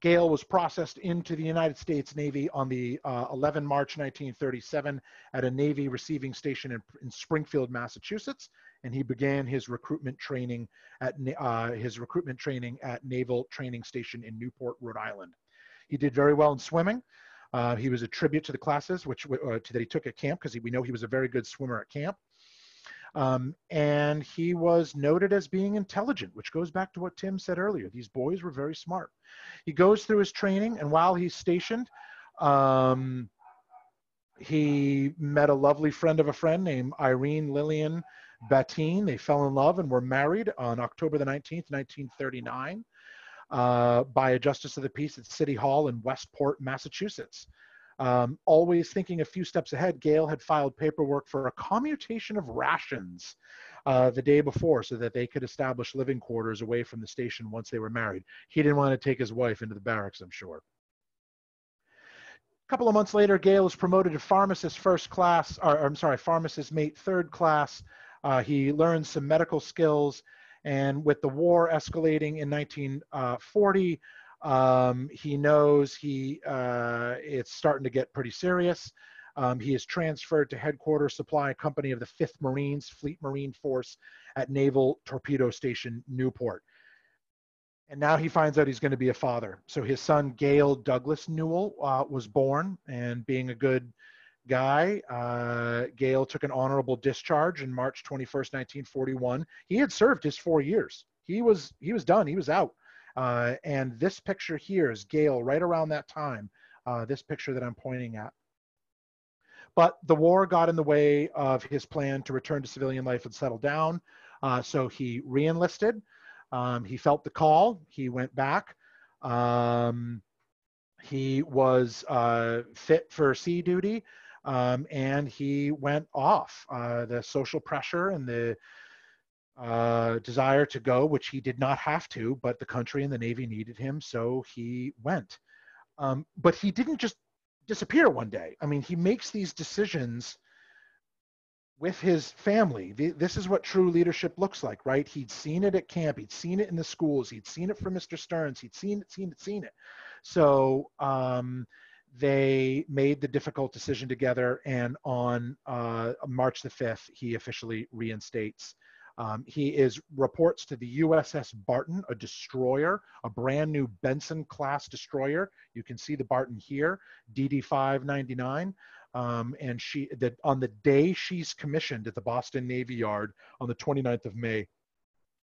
Gale was processed into the United States Navy on the uh, 11 March 1937 at a Navy receiving station in, in Springfield, Massachusetts, and he began his recruitment training at uh, his recruitment training at Naval Training Station in Newport, Rhode Island. He did very well in swimming. Uh, he was a tribute to the classes, which uh, that he took at camp because we know he was a very good swimmer at camp. Um, and he was noted as being intelligent, which goes back to what Tim said earlier. These boys were very smart. He goes through his training, and while he's stationed, um, he met a lovely friend of a friend named Irene Lillian Battine. They fell in love and were married on October the 19th, 1939, uh, by a justice of the peace at City Hall in Westport, Massachusetts. Um, always thinking a few steps ahead, Gale had filed paperwork for a commutation of rations uh, the day before so that they could establish living quarters away from the station once they were married. He didn't want to take his wife into the barracks, I'm sure. A couple of months later, Gale was promoted to pharmacist first class, or I'm sorry, pharmacist mate third class. Uh, he learned some medical skills, and with the war escalating in 1940, um, he knows he uh, it's starting to get pretty serious. Um, he is transferred to headquarters supply company of the 5th Marines, Fleet Marine Force at Naval Torpedo Station, Newport. And now he finds out he's going to be a father. So his son, Gale Douglas Newell, uh, was born, and being a good guy, uh, Gale took an honorable discharge in March 21st, 1941. He had served his four years. He was he was done. He was out. Uh, and this picture here is Gale right around that time, uh, this picture that I'm pointing at. But the war got in the way of his plan to return to civilian life and settle down. Uh, so he reenlisted. Um, he felt the call. He went back. Um, he was uh, fit for sea duty. Um, and he went off. Uh, the social pressure and the uh, desire to go, which he did not have to, but the country and the Navy needed him, so he went. Um, but he didn't just disappear one day. I mean, he makes these decisions with his family. This is what true leadership looks like, right? He'd seen it at camp, he'd seen it in the schools, he'd seen it from Mr. Stearns, he'd seen it, seen it, seen it. So um, they made the difficult decision together, and on uh, March the 5th, he officially reinstates um, he is reports to the USS Barton, a destroyer, a brand new Benson class destroyer. You can see the Barton here, DD 599. Um, and she that on the day she's commissioned at the Boston Navy Yard on the 29th of May,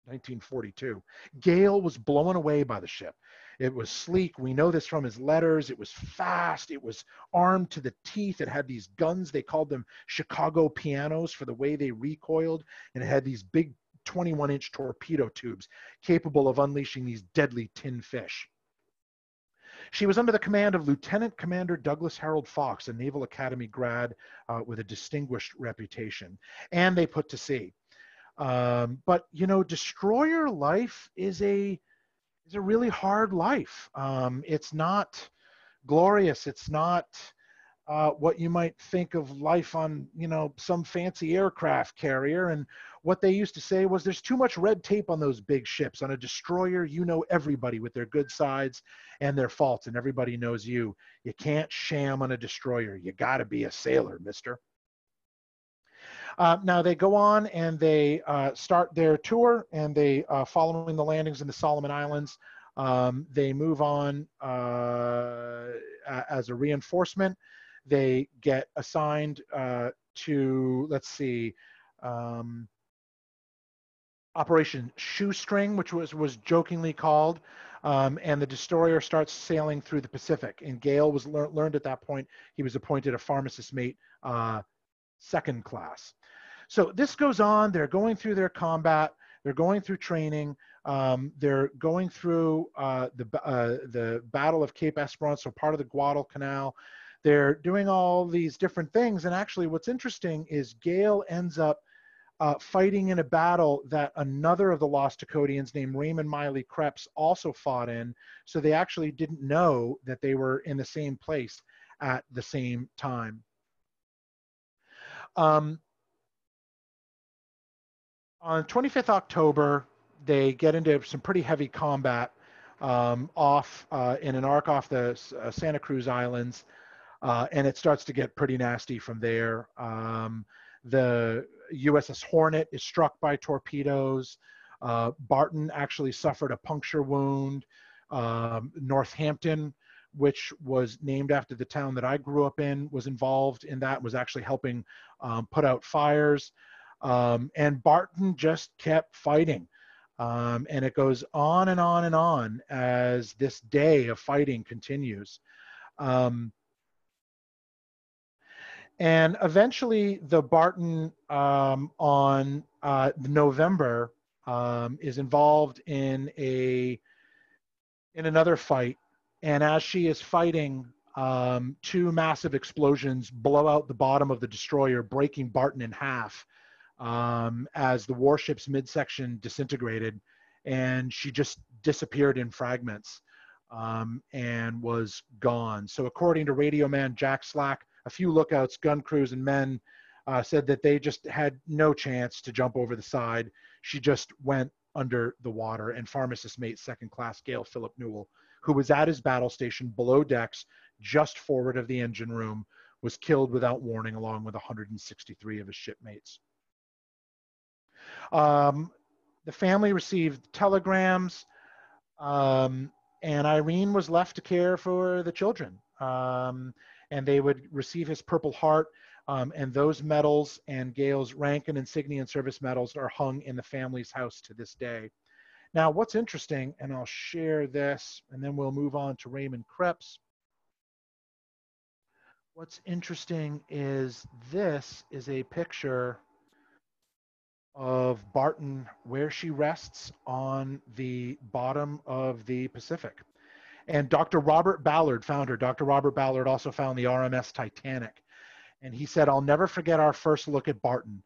1942. Gale was blown away by the ship. It was sleek. We know this from his letters. It was fast. It was armed to the teeth. It had these guns. They called them Chicago pianos for the way they recoiled. And it had these big 21 inch torpedo tubes capable of unleashing these deadly tin fish. She was under the command of Lieutenant Commander Douglas Harold Fox, a Naval Academy grad uh, with a distinguished reputation. And they put to sea. Um, but you know, destroyer life is a is a really hard life. Um, it's not glorious. It's not uh, what you might think of life on, you know, some fancy aircraft carrier. And what they used to say was there's too much red tape on those big ships. On a destroyer, you know everybody with their good sides and their faults, and everybody knows you. You can't sham on a destroyer. You got to be a sailor, mister. Uh, now they go on and they uh, start their tour and they, uh, following the landings in the Solomon Islands, um, they move on uh, as a reinforcement. They get assigned uh, to, let's see, um, Operation Shoestring, which was, was jokingly called. Um, and the destroyer starts sailing through the Pacific. And Gale was lear- learned at that point he was appointed a pharmacist mate, uh, second class. So this goes on. They're going through their combat. They're going through training. Um, they're going through uh, the uh, the Battle of Cape Esperance, so part of the Guadalcanal. They're doing all these different things. And actually, what's interesting is Gale ends up uh, fighting in a battle that another of the Lost Takodians named Raymond Miley Kreps also fought in. So they actually didn't know that they were in the same place at the same time. Um, on 25th October, they get into some pretty heavy combat um, off uh, in an arc off the uh, Santa Cruz Islands, uh, and it starts to get pretty nasty from there. Um, the USS Hornet is struck by torpedoes. Uh, Barton actually suffered a puncture wound. Um, Northampton, which was named after the town that I grew up in, was involved in that, was actually helping um, put out fires. Um, and Barton just kept fighting. Um, and it goes on and on and on as this day of fighting continues. Um, and eventually, the Barton um, on uh, November um, is involved in a in another fight, and as she is fighting, um, two massive explosions blow out the bottom of the destroyer, breaking Barton in half um, as the warship's midsection disintegrated, and she just disappeared in fragments um, and was gone. So, according to Radio Man Jack Slack, a few lookouts, gun crews, and men uh, said that they just had no chance to jump over the side. She just went under the water, and pharmacist mate second class Gale Philip Newell, who was at his battle station below decks, just forward of the engine room, was killed without warning, along with 163 of his shipmates. Um, the family received telegrams, um, and Irene was left to care for the children. Um, and they would receive his Purple Heart. Um, and those medals and Gale's rank and insignia and service medals are hung in the family's house to this day. Now, what's interesting, and I'll share this, and then we'll move on to Raymond Kreps. What's interesting is this is a picture of Barton where she rests on the bottom of the Pacific. And Dr. Robert Ballard found her. Dr. Robert Ballard also found the RMS Titanic. And he said, I'll never forget our first look at Barton.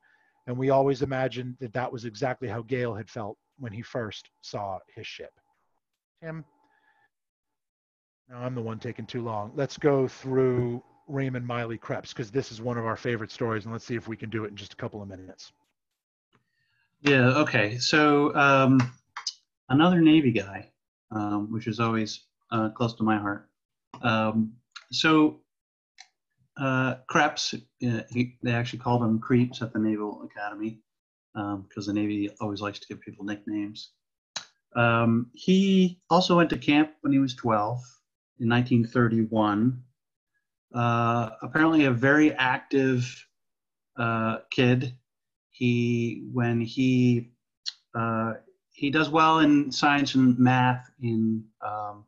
And we always imagined that that was exactly how Gale had felt when he first saw his ship. Tim? Now I'm the one taking too long. Let's go through Raymond Miley Kreps because this is one of our favorite stories, and let's see if we can do it in just a couple of minutes. Yeah, okay. So um, another Navy guy, um, which is always uh, close to my heart. Um, so uh, Kreps, uh, he, they actually called him Creeps at the Naval Academy because um, the Navy always likes to give people nicknames. Um, he also went to camp when he was 12 in 1931. Uh, apparently, a very active uh, kid. He, when he uh, he does well in science and math in um,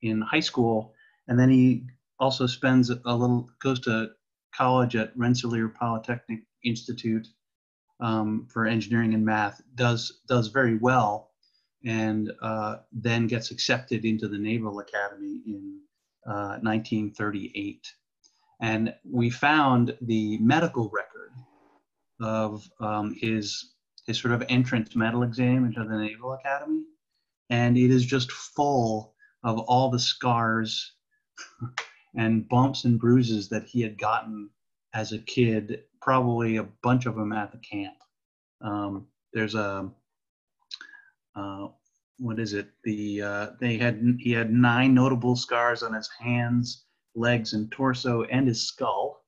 in high school, and then he also spends a little goes to college at Rensselaer Polytechnic Institute um, for engineering and math. does does very well, and uh, then gets accepted into the Naval Academy in uh, 1938. And we found the medical record of um, his his sort of entrance medal exam into the Naval Academy, and it is just full of all the scars [LAUGHS] and bumps and bruises that he had gotten as a kid, probably a bunch of them at the camp. Um, there's a, uh, what is it? The uh, they had he had nine notable scars on his hands, legs, and torso, and his skull.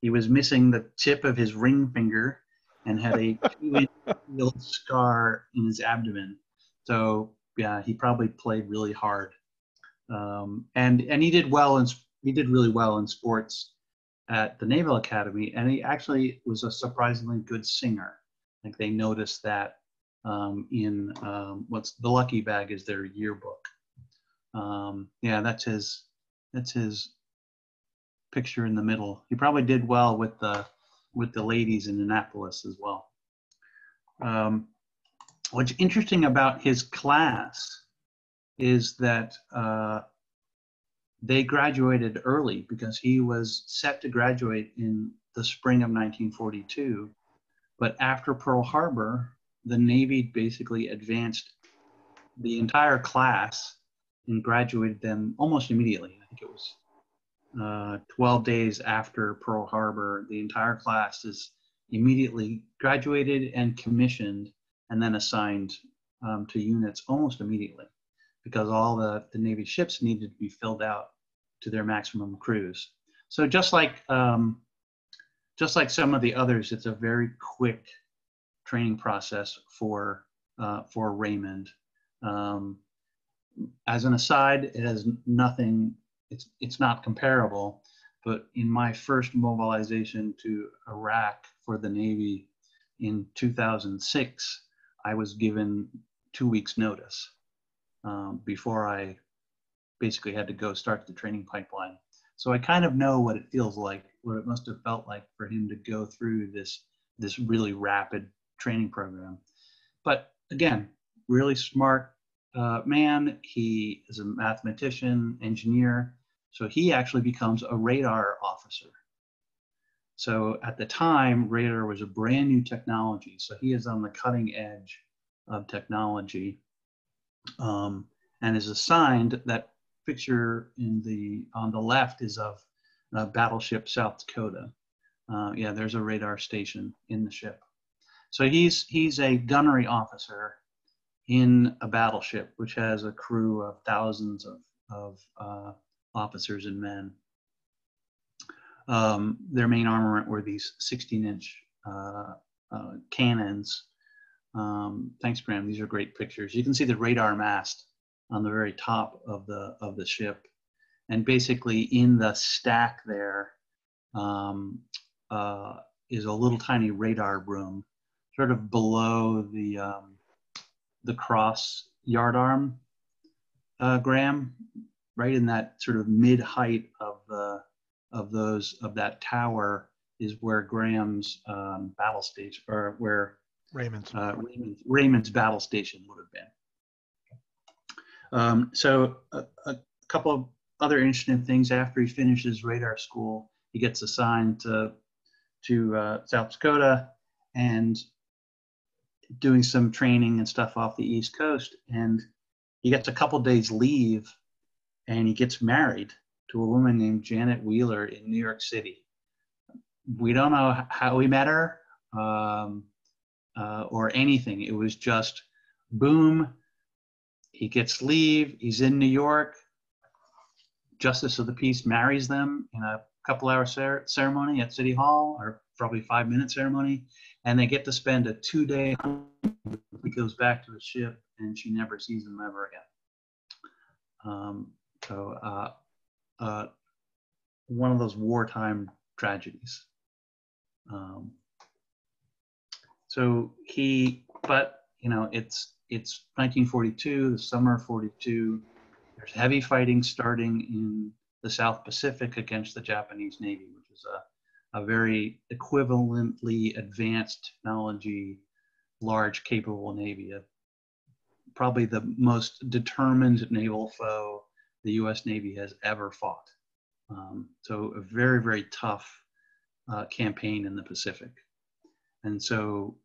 He was missing the tip of his ring finger and had a [LAUGHS] two-inch scar in his abdomen. So yeah, he probably played really hard, um, and and he did well in he did really well in sports at the Naval Academy, and he actually was a surprisingly good singer. Like they noticed that um, in um, what's the Lucky Bag is their yearbook. Um, yeah, that's his that's his picture in the middle. He probably did well with the with the ladies in Annapolis as well. Um, what's interesting about his class is that uh, they graduated early because he was set to graduate in the spring of 1942. But after Pearl Harbor, the Navy basically advanced the entire class and graduated them almost immediately. I think it was uh, 12 days after Pearl Harbor. The entire class is immediately graduated and commissioned and then assigned um, to units almost immediately because all the, the Navy ships needed to be filled out to their maximum crews. So just like um, just like some of the others, it's a very quick training process for uh, for Raymond. Um, as an aside, it has nothing. It's it's not comparable. But in my first mobilization to Iraq for the Navy in 2006, I was given two weeks notice um, before I basically had to go start the training pipeline. So I kind of know what it feels like, what it must have felt like for him to go through this this really rapid training program. But again, really smart uh, man. He is a mathematician, engineer. So he actually becomes a radar officer. So at the time, radar was a brand new technology. So he is on the cutting edge of technology um, and is assigned that picture in the on the left is of uh, battleship South Dakota. Uh, yeah, there's a radar station in the ship. So he's he's a gunnery officer in a battleship which has a crew of thousands of of uh, officers and men. Um, their main armament were these 16-inch uh, uh, cannons. Um, thanks, Graham. These are great pictures. You can see the radar mast on the very top of the of the ship, and basically in the stack there um, uh, is a little tiny radar room, sort of below the um, the cross yardarm, uh, Graham, right in that sort of mid height of the of those of that tower is where Graham's um, battle station or where Raymond's. uh, Raymond's, Raymond's battle station would have been. Um, so a, a, couple of other interesting things after he finishes radar school, he gets assigned to, to uh, South Dakota and doing some training and stuff off the East Coast. And he gets a couple days leave and he gets married to a woman named Janet Wheeler in New York City. We don't know how we met her um, uh, or anything. It was just boom, he gets leave. He's in New York. Justice of the Peace marries them in a couple hour cer- ceremony at City Hall, or probably five minute ceremony, and they get to spend a two day. He goes back to his ship, and she never sees him ever again. Um, so, uh, uh, one of those wartime tragedies. Um, so he, but you know, it's it's 1942, the summer of 42. There's heavy fighting starting in the South Pacific against the Japanese Navy, which is a, a very equivalently advanced technology, large, capable Navy. Probably the most determined naval foe the US Navy has ever fought. Um, so, a very, very tough uh, campaign in the Pacific. And so,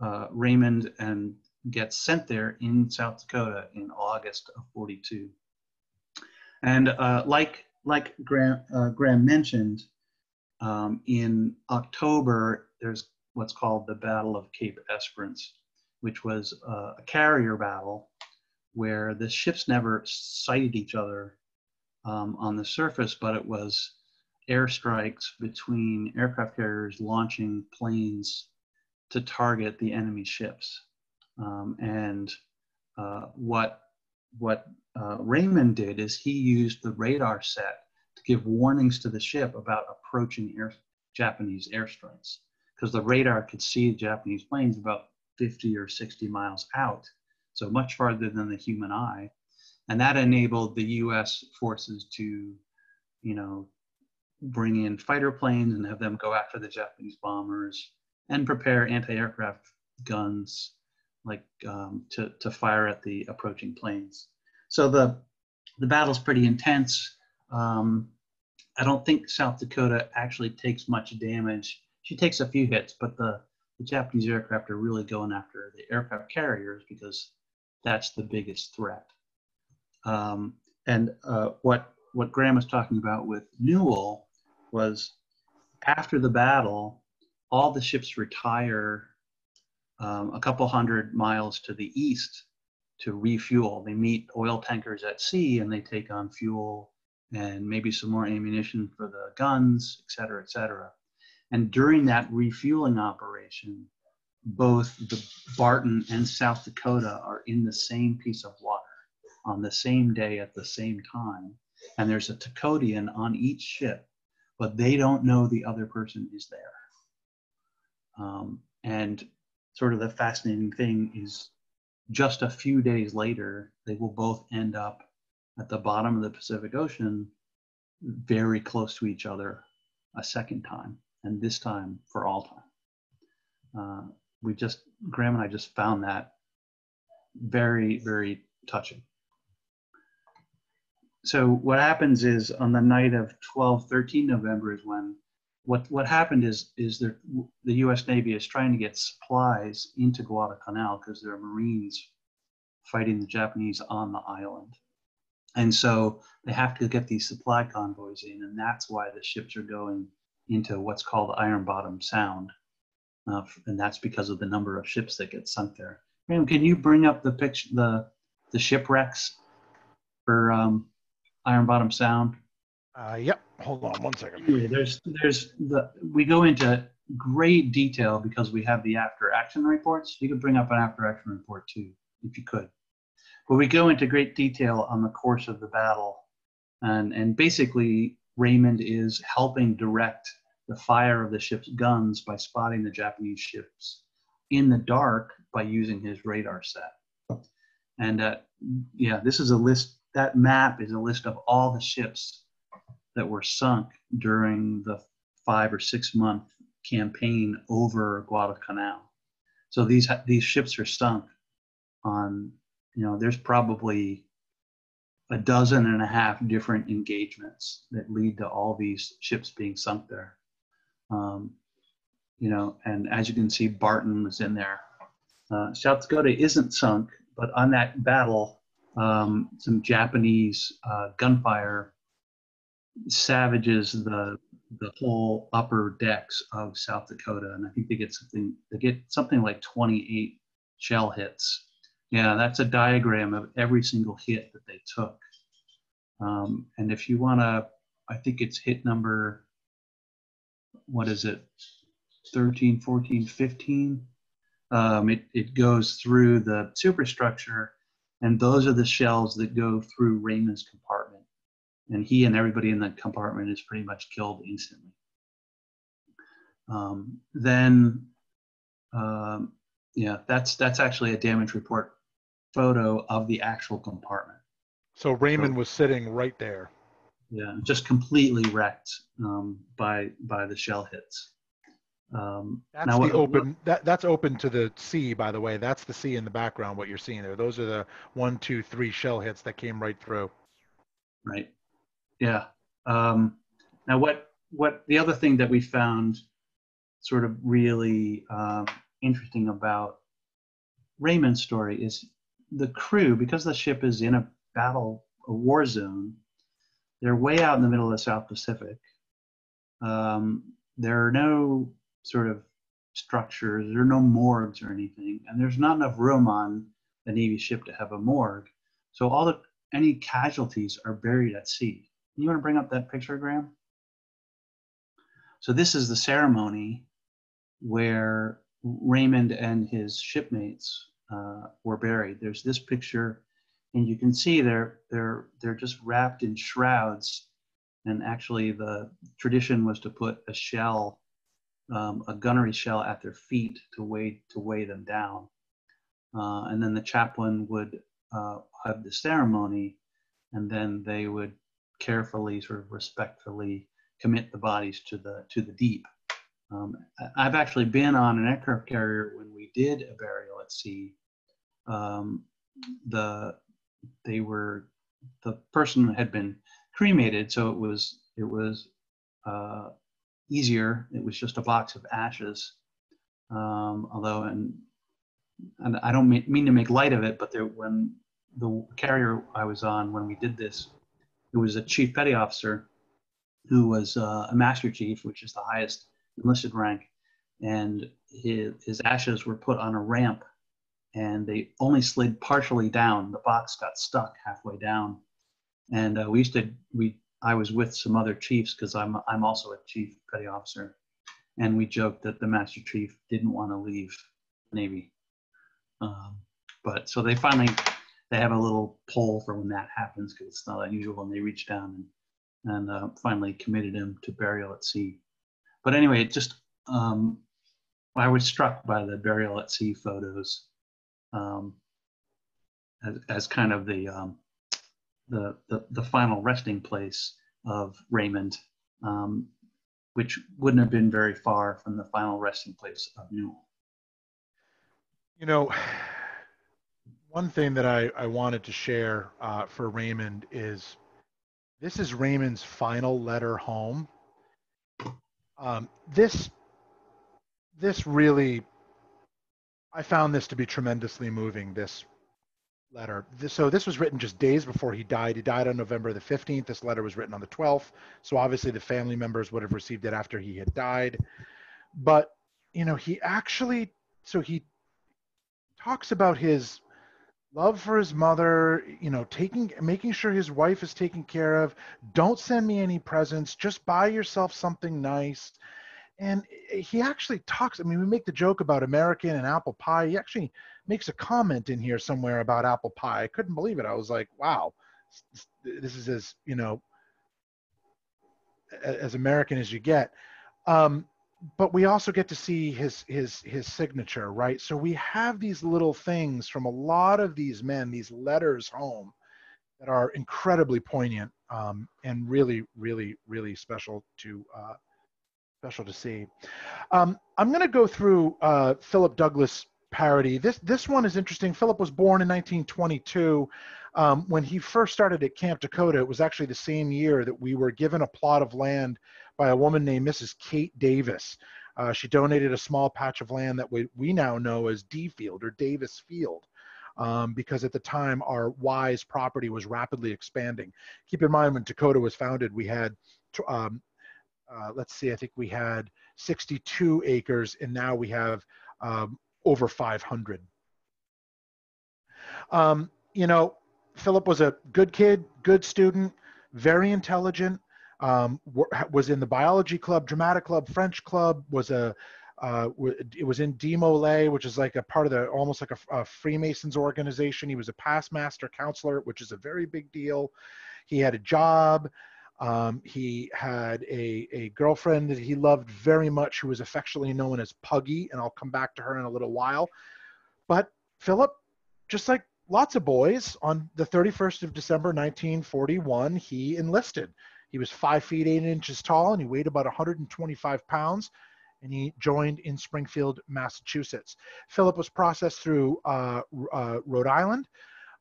uh, Raymond and gets sent there in South Dakota in August of 42. And uh, like, like Graham, uh, Graham mentioned, um, in October, there's what's called the Battle of Cape Esperance, which was uh, a carrier battle where the ships never sighted each other um, on the surface, but it was airstrikes between aircraft carriers launching planes to target the enemy ships. Um, and uh, what what uh, Raymond did is he used the radar set give warnings to the ship about approaching air, Japanese airstrikes because the radar could see Japanese planes about 50 or 60 miles out, so much farther than the human eye. And that enabled the US forces to, you know, bring in fighter planes and have them go after the Japanese bombers and prepare anti-aircraft guns like um, to, to fire at the approaching planes. So the, the battle's pretty intense. Um, I don't think South Dakota actually takes much damage. She takes a few hits, but the, the Japanese aircraft are really going after the aircraft carriers because that's the biggest threat. Um, and uh, what what Graham was talking about with Newell was after the battle, all the ships retire um, a couple hundred miles to the east to refuel. They meet oil tankers at sea and they take on fuel and maybe some more ammunition for the guns, et cetera, et cetera. And during that refueling operation, both the Barton and South Dakota are in the same piece of water on the same day at the same time. And there's a Takodian on each ship, but they don't know the other person is there. Um, and sort of the fascinating thing is just a few days later, they will both end up at the bottom of the Pacific Ocean, very close to each other a second time, and this time for all time. Uh, we just, Graham and I just found that very, very touching. So what happens is on the night of 12, 13 November is when what what happened is is the the U.S. Navy is trying to get supplies into Guadalcanal because there are Marines fighting the Japanese on the island, and so they have to get these supply convoys in, and that's why the ships are going into what's called Iron Bottom Sound, uh, and that's because of the number of ships that get sunk there. Graham, can you bring up the picture the the shipwrecks for um, Iron Bottom Sound? Uh, yep. Hold on one second. Yeah, there's there's the we go into great detail because we have the after action reports. You could bring up an after action report too, if you could. But we go into great detail on the course of the battle, and and basically Raymond is helping direct the fire of the ship's guns by spotting the Japanese ships in the dark by using his radar set. And uh, yeah, this is a list. That map is a list of all the ships that were sunk during the five or six month campaign over Guadalcanal. So these these ships are sunk on, you know, there's probably a dozen and a half different engagements that lead to all these ships being sunk there. Um, you know, and as you can see, Barton was in there. Uh, South Dakota isn't sunk, but on that battle, um, some Japanese uh, gunfire savages the the whole upper decks of South Dakota, and I think they get something they get something like 28 shell hits. Yeah, that's a diagram of every single hit that they took. Um, and if you want to, I think it's hit number, what is it, 13, 14, 15. Um, it, it goes through the superstructure, and those are the shells that go through Raymond's compartment and he and everybody in the compartment is pretty much killed instantly. Um, then, um, yeah, that's that's actually a damage report photo of the actual compartment. So Raymond was sitting right there. Yeah, just completely wrecked um, by by the shell hits. Um, that's now, the what, open. What, that that's open to the sea, by the way. That's the sea in the background. What you're seeing there. Those are the one, two, three shell hits that came right through. Right. Yeah. Um, now, what what the other thing that we found sort of really um, interesting about Raymond's story is the crew, because the ship is in a battle, a war zone. They're way out in the middle of the South Pacific. Um, there are no sort of structures, there are no morgues or anything, and there's not enough room on the Navy ship to have a morgue. So all the any casualties are buried at sea. You want to bring up that picture, Graham? so this is the ceremony where Raymond and his shipmates uh, were buried. There's this picture, and you can see they're they're they're just wrapped in shrouds. And actually, the tradition was to put a shell, um, a gunnery shell, at their feet to weigh to weigh them down. Uh, and then the chaplain would uh, have the ceremony, and then they would carefully, sort of respectfully, commit the bodies to the to the deep. Um, I've actually been on an aircraft carrier when did a burial at sea. Um, the they were the person had been cremated, so it was it was uh, easier. It was just a box of ashes. Um, although, and and I don't mean, to make light of it, but there when the carrier I was on when we did this, it was a chief petty officer who was uh, a master chief, which is the highest enlisted rank, and his, his ashes were put on a ramp, and they only slid partially down. The box got stuck halfway down, and uh, we used to we I was with some other chiefs because I'm I'm also a chief petty officer, and we joked that the master chief didn't want to leave the Navy, um, but so they finally they have a little pole for when that happens because it's not unusual, and they reach down and and uh, finally committed him to burial at sea. But anyway, it just um, I was struck by the burial at sea photos um, as, as kind of the, um, the, the the final resting place of Raymond, um, which wouldn't have been very far from the final resting place of Newell. You know, one thing that I, I wanted to share uh, for Raymond is this is Raymond's final letter home. Um, this this really I found this to be tremendously moving. This letter. So this was written just days before he died. He died on November the 15th. This letter was written on the 12th. So obviously the family members would have received it after he had died. But you know, he actually so he talks about his love for his mother, you know, taking making sure his wife is taken care of. Don't send me any presents, just buy yourself something nice. And he actually talks, I mean, we make the joke about American and apple pie. He actually makes a comment in here somewhere about apple pie. I couldn't believe it. I was like, wow, this is as, you know, as American as you get. Um, but we also get to see his his his signature right so we have these little things from a lot of these men these letters home that are incredibly poignant um, and really really really special to uh, special to see um, i'm going to go through uh, philip douglas parody this this one is interesting philip was born in 1922 um, when he first started at camp Takodah it was actually the same year that we were given a plot of land by a woman named Mrs. Kate Davis. Uh, she donated a small patch of land that we, we now know as D Field or Davis Field. Um, because at the time our Wise property was rapidly expanding. Keep in mind when Takodah was founded, we had, um, uh, let's see, I think we had 62 acres, and now we have um, over 500. Um, you know, Philip was a good kid, good student, very intelligent um, was in the biology club, dramatic club, French club, was a uh, it was in DeMolay, which is like a part of the almost like a, a, Freemasons organization. He was a past master counselor, which is a very big deal. He had a job. Um, he had a, a girlfriend that he loved very much, who was affectionately known as Puggy, and I'll come back to her in a little while. But Philip, just like lots of boys, on the 31st of December 1941, he enlisted. He was five feet eight inches tall and he weighed about 125 pounds. And he joined in Springfield, Massachusetts. Philip was processed through uh, uh, Rhode Island.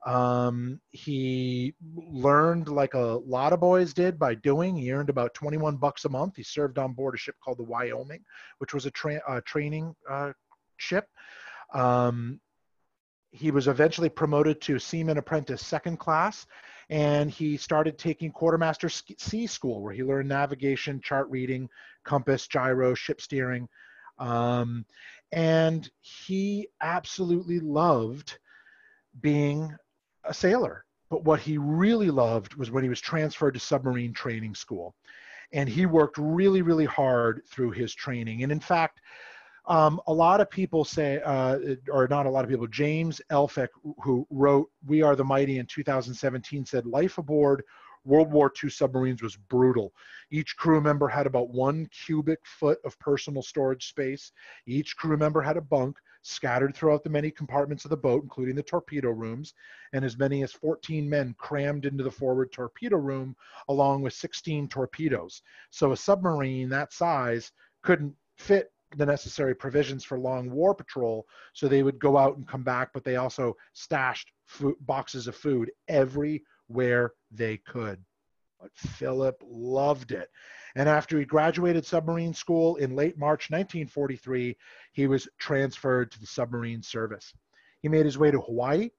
Um, he learned like a lot of boys did by doing. He earned about 21 bucks a month. He served on board a ship called the Wyoming, which was a tra- uh, training uh, ship. Um, he was eventually promoted to seaman apprentice second class and he started taking quartermaster sea school where he learned navigation chart reading compass gyro ship steering um, and he absolutely loved being a sailor but what he really loved was when he was transferred to submarine training school and he worked really, really hard through his training. And in fact, um, a lot of people say, uh, or not a lot of people, James Elphick, who wrote We Are the Mighty in 2017, said life aboard World War II submarines was brutal. Each crew member had about one cubic foot of personal storage space. Each crew member had a bunk scattered throughout the many compartments of the boat, including the torpedo rooms, and as many as 14 men crammed into the forward torpedo room, along with 16 torpedoes. So a submarine that size couldn't fit the necessary provisions for long war patrol. So they would go out and come back, but they also stashed food, boxes of food everywhere they could. But Philip loved it. And after he graduated submarine school in late March 1943, he was transferred to the submarine service. He made his way to Hawaii.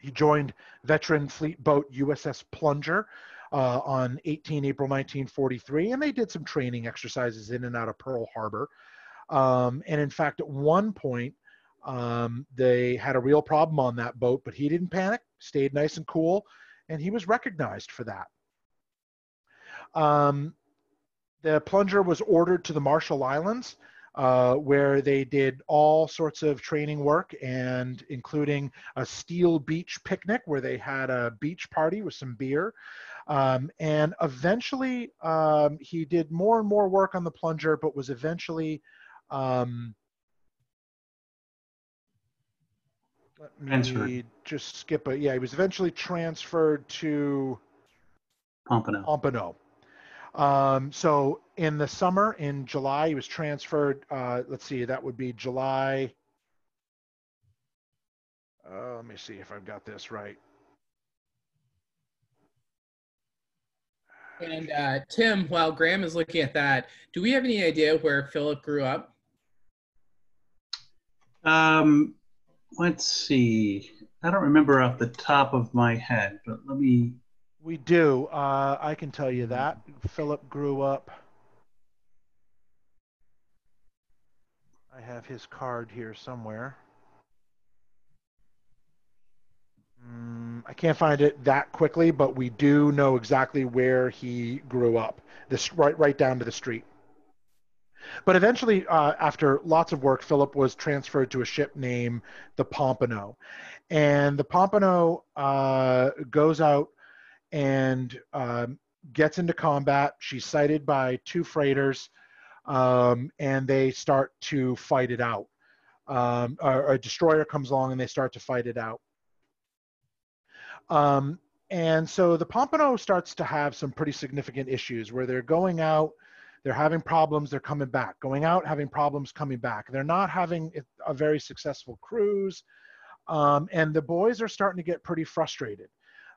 He joined veteran fleet boat USS Plunger uh, on 18 April 1943, and they did some training exercises in and out of Pearl Harbor. Um, and in fact, at one point, um, they had a real problem on that boat, but he didn't panic, stayed nice and cool, and he was recognized for that. Um, the plunger was ordered to the Marshall Islands, uh, where they did all sorts of training work, and including a steel beach picnic where they had a beach party with some beer. Um, and eventually, um, he did more and more work on the plunger, but was eventually um, let me Transferred. just skip it. Yeah, he was eventually transferred to Pompano. Pompano. Um, so in the summer, in July, he was transferred. Uh, let's see, that would be July. Uh, let me see if I've got this right. And uh, Tim, while Graham is looking at that, do we have any idea where Philip grew up? Um, let's see. I don't remember off the top of my head, but let me. We do. Uh, I can tell you that. Philip grew up. I have his card here somewhere. Mm, I can't find it that quickly, but we do know exactly where he grew up. This right, right down to the street. But eventually, uh, after lots of work, Philip was transferred to a ship named the Pompano. And the Pompano uh, goes out and um, gets into combat. She's sighted by two freighters, um, and they start to fight it out. Um, a, a, destroyer comes along and they start to fight it out. Um, and so the Pompano starts to have some pretty significant issues where they're going out they're having problems, they're coming back. Going out, having problems, coming back. They're not having a very successful cruise. Um, and the boys are starting to get pretty frustrated.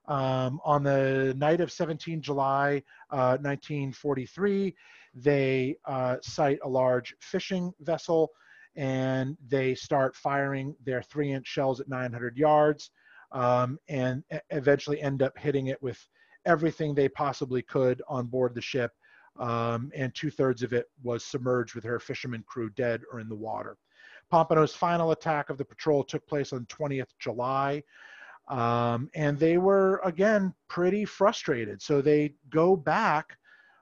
Um, on the night of 17 July uh, 1943, they uh, sight a large fishing vessel and they start firing their three inch shells at 900 yards um, and eventually end up hitting it with everything they possibly could on board the ship um, and two thirds of it was submerged with her fisherman crew dead or in the water. Pompano's final attack of the patrol took place on 20th July. Um, and they were, again, pretty frustrated. So they go back,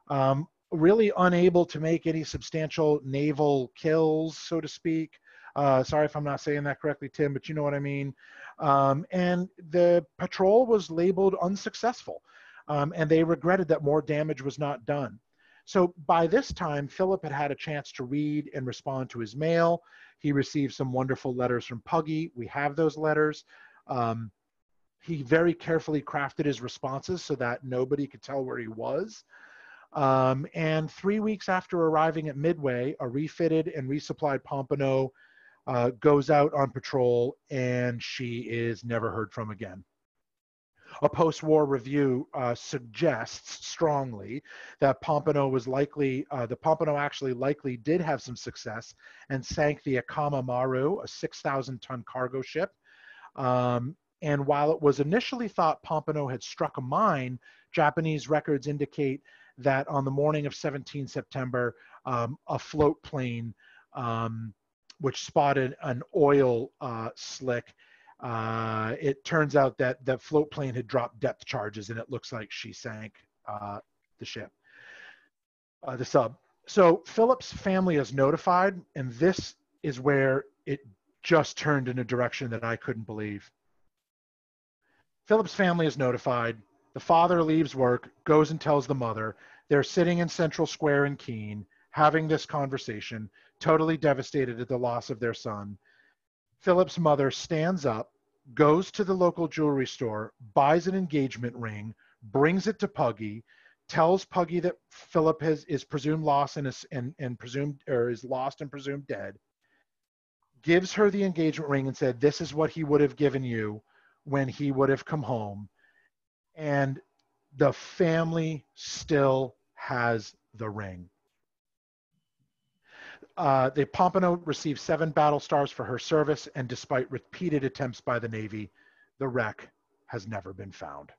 um, really unable to make any substantial naval kills, so to speak. Uh, sorry if I'm not saying that correctly, Tim, but you know what I mean. Um, and the patrol was labeled unsuccessful. Um, and they regretted that more damage was not done. So by this time, Philip had had a chance to read and respond to his mail. He received some wonderful letters from Puggy. We have those letters. Um, he very carefully crafted his responses so that nobody could tell where he was. Um, and three weeks after arriving at Midway, a refitted and resupplied Pompano uh, goes out on patrol and she is never heard from again a post-war review uh, suggests strongly that Pompano was likely, uh, the Pompano actually likely did have some success and sank the Akama Maru, a 6,000 ton cargo ship. Um, and while it was initially thought Pompano had struck a mine, Japanese records indicate that on the morning of 17 September, um, a float plane, um, which spotted an oil uh, slick, uh, it turns out that the float plane had dropped depth charges and it looks like she sank uh, the ship. uh, the sub. So Philip's family is notified, and this is where it just turned in a direction that I couldn't believe. Philip's family is notified. The father leaves work, goes and tells the mother. They're sitting in Central Square in Keene, having this conversation, totally devastated at the loss of their son. Philip's mother stands up, goes to the local jewelry store, buys an engagement ring, brings it to Puggy, tells Puggy that Philip has, is presumed lost and is and, and presumed or is lost and presumed dead. Gives her the engagement ring and said, "This is what he would have given you when he would have come home." And the family still has the ring. Uh, the Pompano received seven battle stars for her service, and despite repeated attempts by the Navy, the wreck has never been found.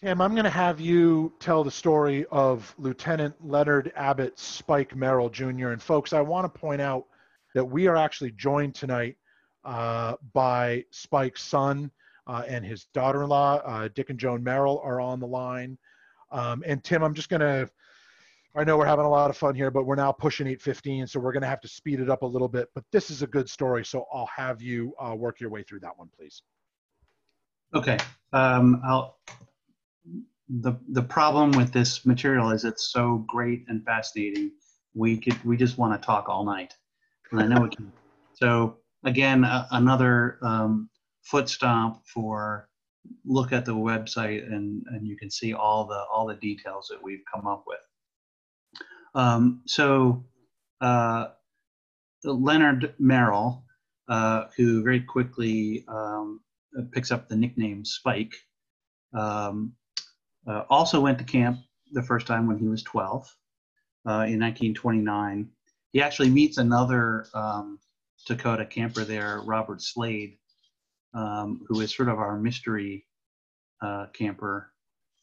Tim, I'm going to have you tell the story of Lieutenant Leonard Abbott Spike Merrill Jr. And folks, I want to point out that we are actually joined tonight uh, by Spike's son uh, and his daughter-in-law, uh, Dick and Joan Merrill, are on the line. Um, and Tim, I'm just going to I know we're having a lot of fun here, but we're now pushing 815, so we're going to have to speed it up a little bit. But this is a good story, so I'll have you uh, work your way through that one, please. Okay. Um, I'll, the the problem with this material is it's so great and fascinating. We could we just want to talk all night, and I know we can. [LAUGHS] So again, uh, another um, foot stomp for look at the website and and you can see all the all the details that we've come up with. Um, so uh, Leonard Merrill, uh, who very quickly um, picks up the nickname Spike, um, uh, also went to camp the first time when he was 12 uh, in 1929. He actually meets another um, Takodah camper there, Robert Slade, um, who is sort of our mystery uh, camper,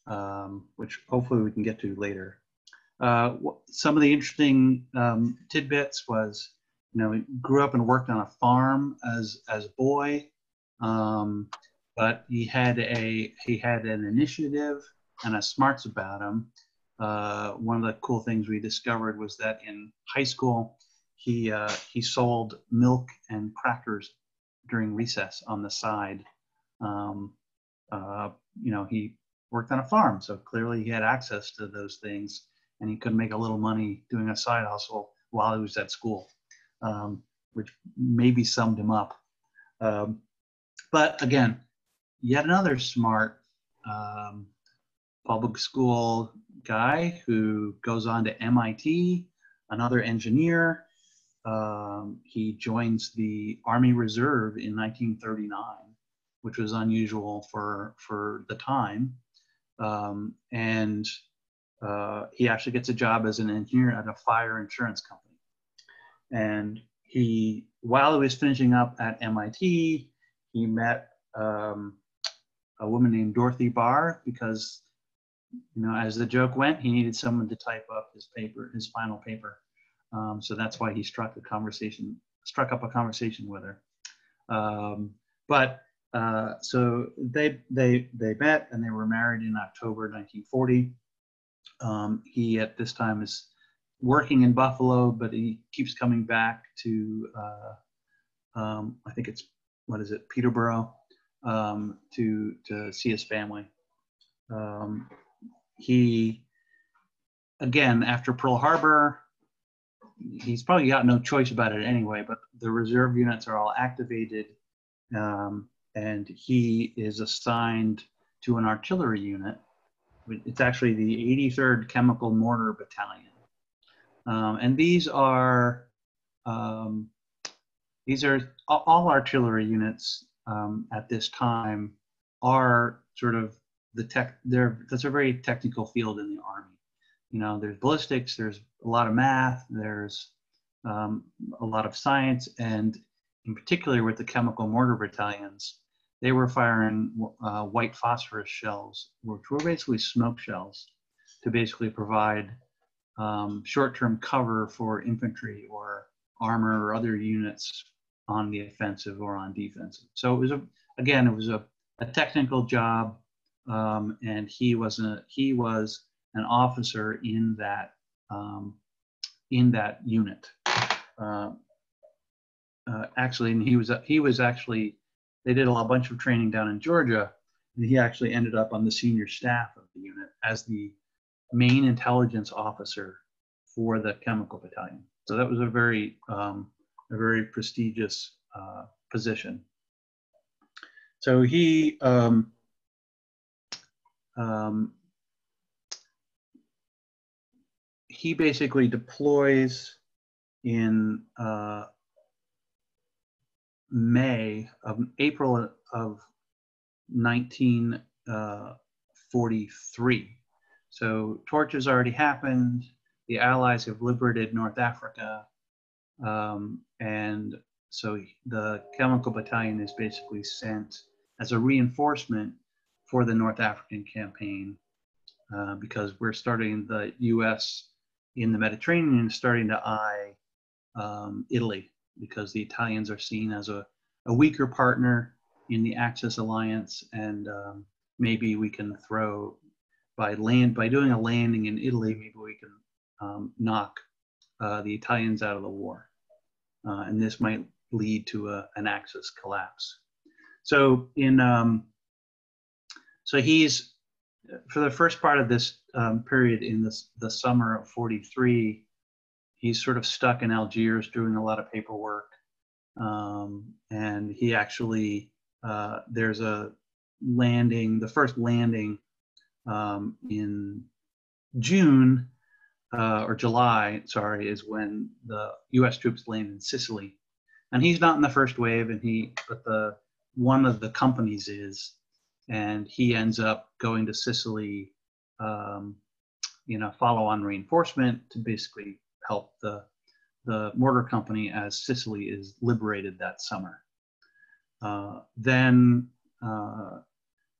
um, which hopefully we can get to later. Uh, some of the interesting um, tidbits was, you know, he grew up and worked on a farm as as a boy, um, but he had a he had an initiative and a smarts about him. Uh, one of the cool things we discovered was that in high school, he uh, he sold milk and crackers during recess on the side. Um, uh, you know, he worked on a farm, so clearly he had access to those things and he could make a little money doing a side hustle while he was at school, um, which maybe summed him up. Um, but again, yet another smart um, public school guy who goes on to MIT, another engineer. Um, he joins the Army Reserve in 1939, which was unusual for for the time, um, and uh, he actually gets a job as an engineer at a fire insurance company. And he, while he was finishing up at MIT, he met um, a woman named Dorothy Barr because, you know, as the joke went, he needed someone to type up his paper, his final paper. Um, so that's why he struck a conversation, struck up a conversation with her. Um, but uh, so they they they met and they were married in October 1940. Um, he at this time is working in Buffalo, but he keeps coming back to, uh, um, I think it's, what is it, Peterborough, um, to, to see his family. Um, he, again, after Pearl Harbor, he's probably got no choice about it anyway, but the reserve units are all activated um, and he is assigned to an artillery unit it's actually the 83rd Chemical Mortar Battalion. Um, and these are um, these are all artillery units um, at this time are sort of the tech. They're that's a very technical field in the army. You know, there's ballistics, there's a lot of math, there's um, a lot of science, and in particular with the chemical mortar battalions, they were firing uh, white phosphorus shells, which were basically smoke shells, to basically provide um, short-term cover for infantry or armor or other units on the offensive or on defensive. So it was a, again, it was a, a technical job, um, and he was a, he was an officer in that um, in that unit. Uh, uh, actually, and he was he was actually they did a bunch of training down in Georgia, and he actually ended up on the senior staff of the unit as the main intelligence officer for the chemical battalion. So that was a very um, a very prestigious uh, position. So he um, um, he basically deploys in uh, May of April of 1943. So torches already happened. The Allies have liberated North Africa, um, and so the chemical battalion is basically sent as a reinforcement for the North African campaign uh, because we're starting the U.S. in the Mediterranean starting to eye um, Italy because the Italians are seen as a, a weaker partner in the Axis alliance, and um, maybe we can throw by land by doing a landing in Italy, maybe we can um, knock uh, the Italians out of the war, uh, and this might lead to a, an Axis collapse. So in um, so he's for the first part of this um, period in this the summer of 43 he's sort of stuck in Algiers doing a lot of paperwork. Um, and he actually, uh, there's a landing, the first landing um, in June uh, or July, sorry, is when the U.S. troops land in Sicily. And he's not in the first wave, and he, but the one of the companies is, and he ends up going to Sicily, um, you know, follow on reinforcement to basically help the, the mortar company as Sicily is liberated that summer. Uh, then, uh,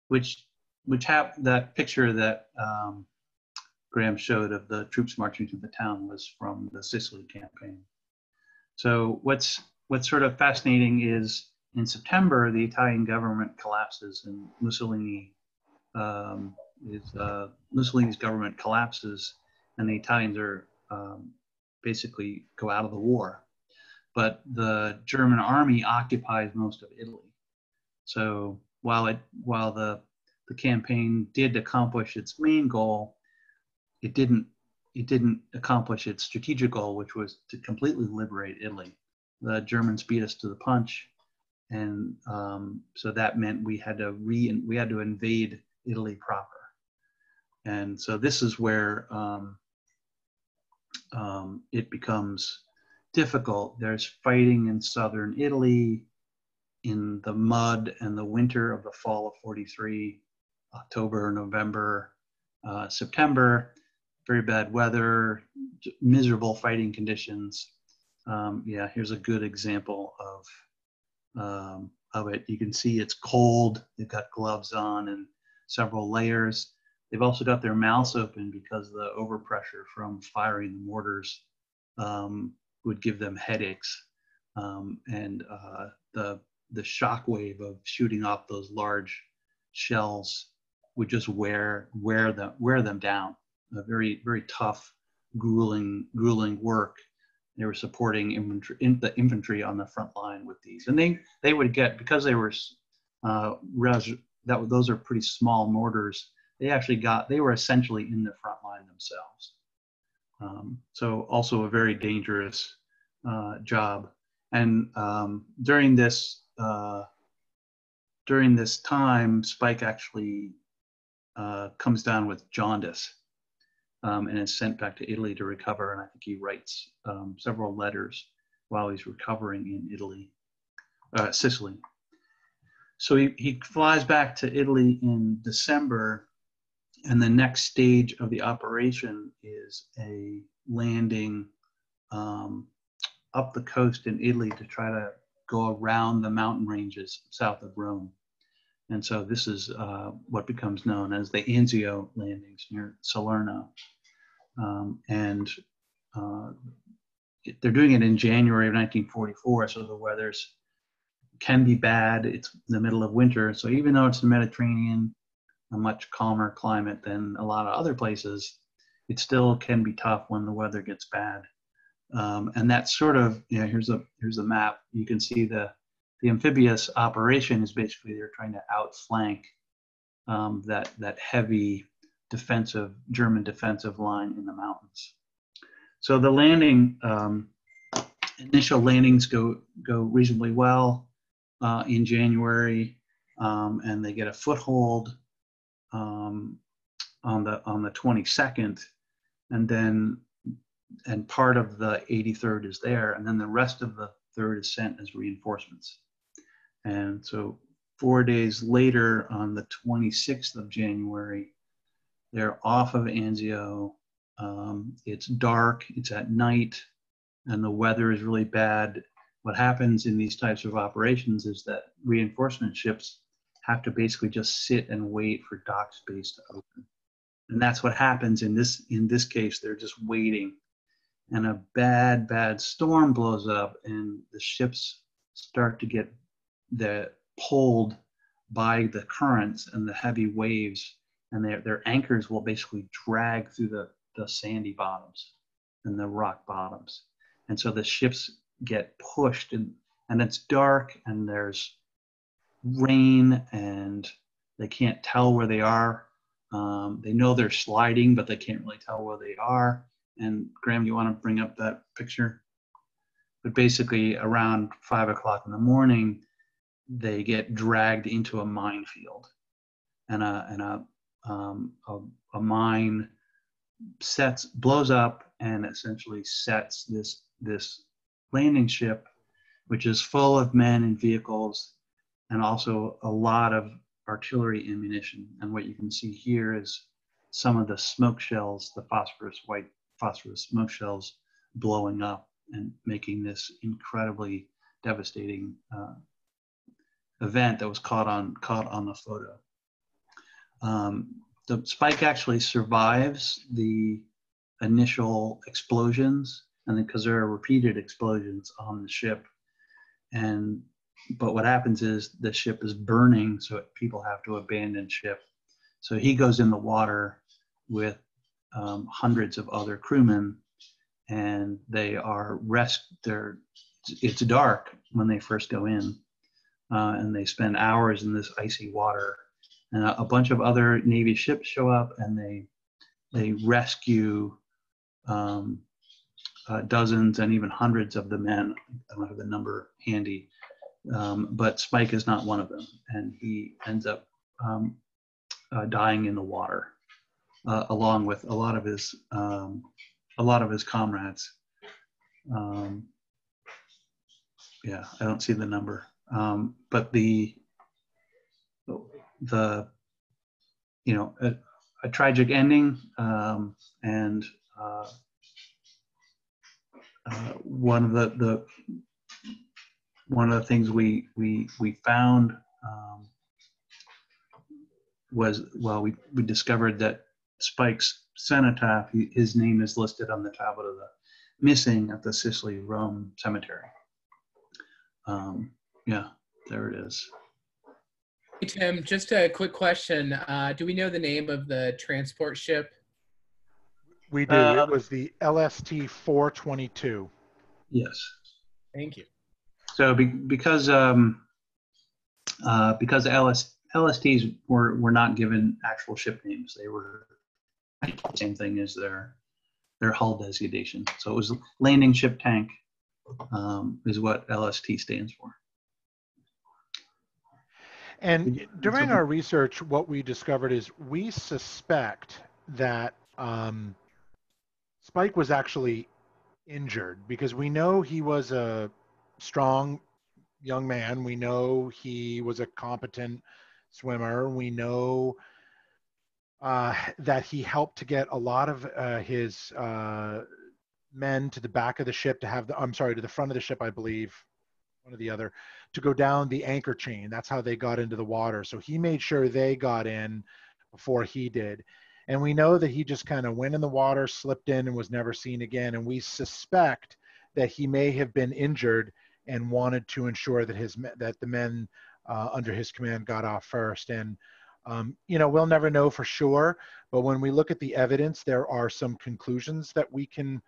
which which have that picture that um, Graham showed of the troops marching through the town was from the Sicily campaign. So what's what's sort of fascinating is in September the Italian government collapses and Mussolini um, is uh, Mussolini's government collapses and the Italians are um, basically go out of the war. But the German army occupies most of Italy. So while it while the the campaign did accomplish its main goal, it didn't it didn't accomplish its strategic goal, which was to completely liberate Italy. The Germans beat us to the punch, and um, so that meant we had to re we had to invade Italy proper. And so this is where um, um, it becomes difficult. There's fighting in southern Italy in the mud and the winter of the fall of 43, October, November, uh, September, very bad weather, miserable fighting conditions. Um, yeah, here's a good example of um, of it. You can see it's cold. They've got gloves on and several layers. They've also got their mouths open because the overpressure from firing the mortars um, would give them headaches. Um, and uh, the, the shock wave of shooting off those large shells would just wear, wear, them, wear them down. A very, very tough, grueling, grueling work. They were supporting infantry, in, the infantry on the front line with these. And they, they would get, because they were, uh, res, that, those are pretty small mortars, they actually got they were essentially in the front line themselves. Um, so also a very dangerous uh, job. And um, during this uh, during this time spike actually uh, comes down with jaundice um, and is sent back to italy to recover and i think he writes um, several letters while he's recovering in italy uh, sicily so he, he flies back to italy in december and the next stage of the operation is a landing um, up the coast in Italy to try to go around the mountain ranges south of Rome. And so this is uh, what becomes known as the Anzio landings near Salerno. Um, and uh, they're doing it in January of 1944, so the weather's can be bad. It's the middle of winter, so even though it's the Mediterranean, a much calmer climate than a lot of other places. it still can be tough when the weather gets bad. Um, and that's sort of, you know, here's a here's a map. You can see the the amphibious operation is basically they're trying to outflank um, that that heavy defensive German defensive line in the mountains. So the landing, um, initial landings go go reasonably well uh, in January, um, and they get a foothold um, on the on the 22nd, and then and part of the 83rd is there, and then the rest of the third is sent as reinforcements. And so four days later, on the 26th of January, they're off of Anzio. Um, it's dark, it's at night, and the weather is really bad. What happens in these types of operations is that reinforcement ships have to basically just sit and wait for dock space to open. And that's what happens in this in this case. They're just waiting. And a bad, bad storm blows up and the ships start to get the pulled by the currents and the heavy waves and their, their anchors will basically drag through the, the sandy bottoms and the rock bottoms. And so the ships get pushed and and it's dark and there's rain and they can't tell where they are. Um, they know they're sliding but they can't really tell where they are. And graham you want to bring up that picture? But basically around five o'clock in the morning they get dragged into a minefield, and a and a um, a, a mine sets blows up and essentially sets this this landing ship, which is full of men and vehicles, and also a lot of artillery ammunition. And what you can see here is some of the smoke shells, the phosphorus white phosphorus smoke shells, blowing up and making this incredibly devastating uh, event that was caught on caught on the photo. Um, the spike actually survives the initial explosions, and then because there are repeated explosions on the ship, and but what happens is the ship is burning, so people have to abandon ship. So he goes in the water with um, hundreds of other crewmen, and they are rest. It's dark when they first go in, uh, and they spend hours in this icy water. And a, bunch of other Navy ships show up and they they rescue um, uh, dozens and even hundreds of the men. I don't have the number handy, um, but Spike is not one of them, and he ends up um, uh, dying in the water, uh, along with a lot of his um, a lot of his comrades. Um, yeah, I don't see the number. Um, but the the you know a, a tragic ending um, and uh, uh, one of the, the one of the things we we we found um, was well we, we discovered that Spike's cenotaph his name is listed on the tablet of the missing at the Sicily Rome cemetery. Um, yeah, there it is. Hey, Tim, just a quick question. Uh, do we know the name of the transport ship? We do. Uh, it was the LST 422. Yes. Thank you. So be, because um, uh, because LS, LSTs were, were not given actual ship names, they were the same thing as their their hull designation. So it was landing ship tank um, is what LST stands for. And during our research, what we discovered is we suspect that um, Spike was actually injured because we know he was a strong young man. We know he was a competent swimmer. We know uh, that he helped to get a lot of uh, his uh, men to the back of the ship to have the, I'm sorry, to the front of the ship, I believe, one or the other, to go down the anchor chain. That's how they got into the water. So he made sure they got in before he did. And we know that he just kind of went in the water, slipped in, and was never seen again. And we suspect that he may have been injured and wanted to ensure that his that the men uh, under his command got off first. And Um, you know, we'll never know for sure, but when we look at the evidence, there are some conclusions that we can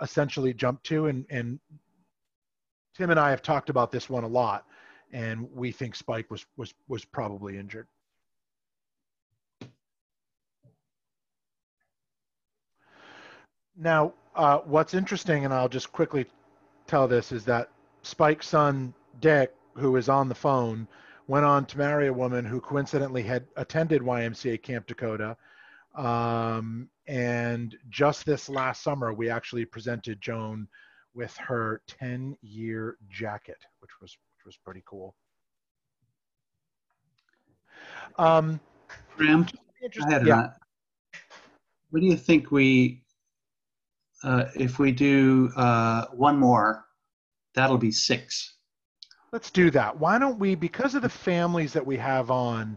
essentially jump to. And, and Tim and I have talked about this one a lot, and we think Spike was was was probably injured. Now, uh, what's interesting, and I'll just quickly tell this, is that Spike's son Dick, who is on the phone, went on to marry a woman who coincidentally had attended YMCA Camp Takodah. Um, and just this last summer, we actually presented Joan with her 10 year jacket, which was, which was pretty cool. Um, Graham, yeah. What do you think we, uh, if we do uh, one more, that'll be six. Let's do that. Why don't we, because of the families that we have on,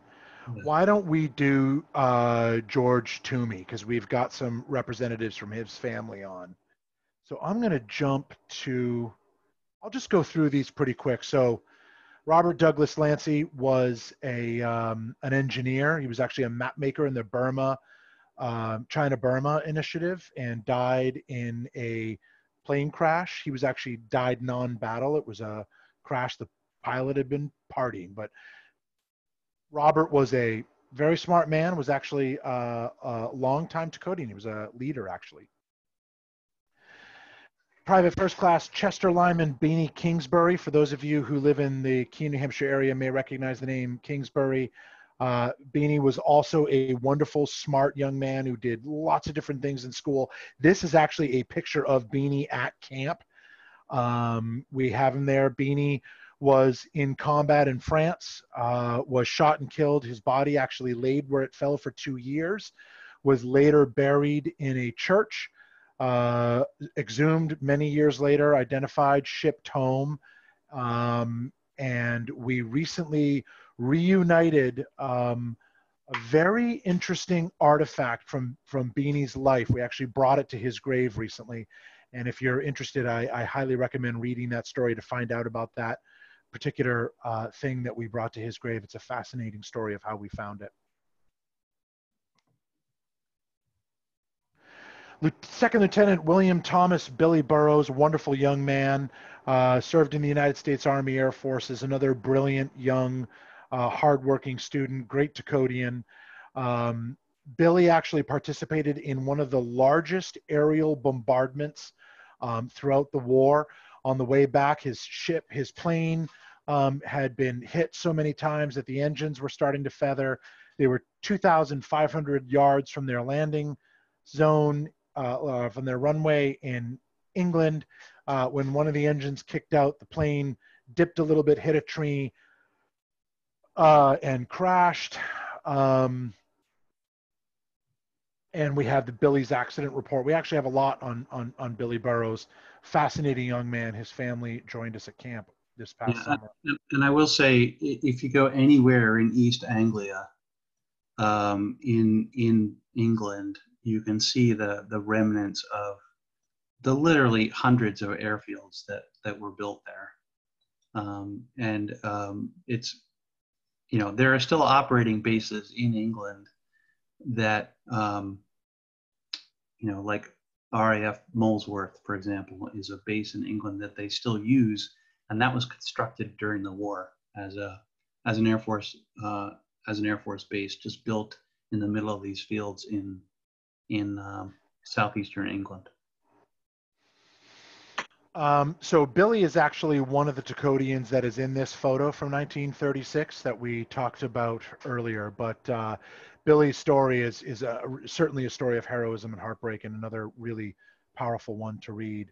why don't we do uh, George Toomey? Because we've got some representatives from his family on. So I'm going to jump to, I'll just go through these pretty quick. So Robert Douglas Lancy was a, um, an engineer. He was actually a map maker in the Burma, um, China Burma initiative and died in a plane crash. He was actually died non-battle. It was a crash. The pilot had been partying, but Robert was a very smart man, was actually a, a long-time Dakotanian. He was a leader, actually. Private First Class Chester Lyman Beanie Kingsbury. For those of you who live in the Keene, New Hampshire area may recognize the name Kingsbury. Uh, Beanie was also a wonderful, smart young man who did lots of different things in school. This is actually a picture of Beanie at camp. Um, we have him there. Beanie was in combat in France, uh, was shot and killed. His body actually laid where it fell for two years, was later buried in a church uh, exhumed many years later, identified, shipped home. Um, and we recently reunited um, a very interesting artifact from, from Beanie's life. We actually brought it to his grave recently. And if you're interested, I, I highly recommend reading that story to find out about that particular uh, thing that we brought to his grave. It's a fascinating story of how we found it. Second Lieutenant William Thomas Billy Burrows, wonderful young man, uh, served in the United States Army Air Forces, another brilliant young, uh, hardworking student, great Dakotanian. Um, Billy actually participated in one of the largest aerial bombardments um, throughout the war. On the way back, his ship, his plane um, had been hit so many times that the engines were starting to feather. They were 2,500 yards from their landing zone uh, uh, from their runway in England. Uh, when one of the engines kicked out, the plane dipped a little bit, hit a tree, uh, and crashed. Um, and we have the Billy's accident report. We actually have a lot on on on Billy Burrows. Fascinating young man. His family joined us at camp this past yeah, summer. And I will say, if you go anywhere in East Anglia, um, in in England, you can see the the remnants of the literally hundreds of airfields that that were built there. Um, and um, it's you know there are still operating bases in england that um, you know like RAF Molesworth, for example, is a base in England that they still use, and that was constructed during the war as a as an air force uh, as an air force base, just built in the middle of these fields in in um, southeastern England. Um, so Billy is actually one of the Dakotanians that is in this photo from 1936 that we talked about earlier. But uh, Billy's story is is a, certainly a story of heroism and heartbreak, and another really powerful one to read.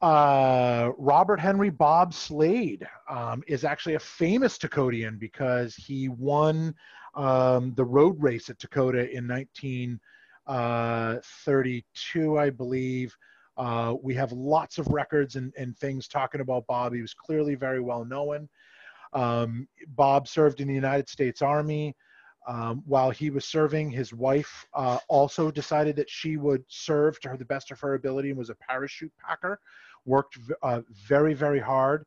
Uh, Robert Henry Bob Slade um, is actually a famous Dakotanian because he won um, the road race at Takodah in 19. 19- uh, 32, I believe. Uh, we have lots of records and, and things talking about Bob. He was clearly very well known. Um, Bob served in the United States Army. Um, while he was serving, his wife uh, also decided that she would serve to her the best of her ability and was a parachute packer. Worked uh, very, very hard.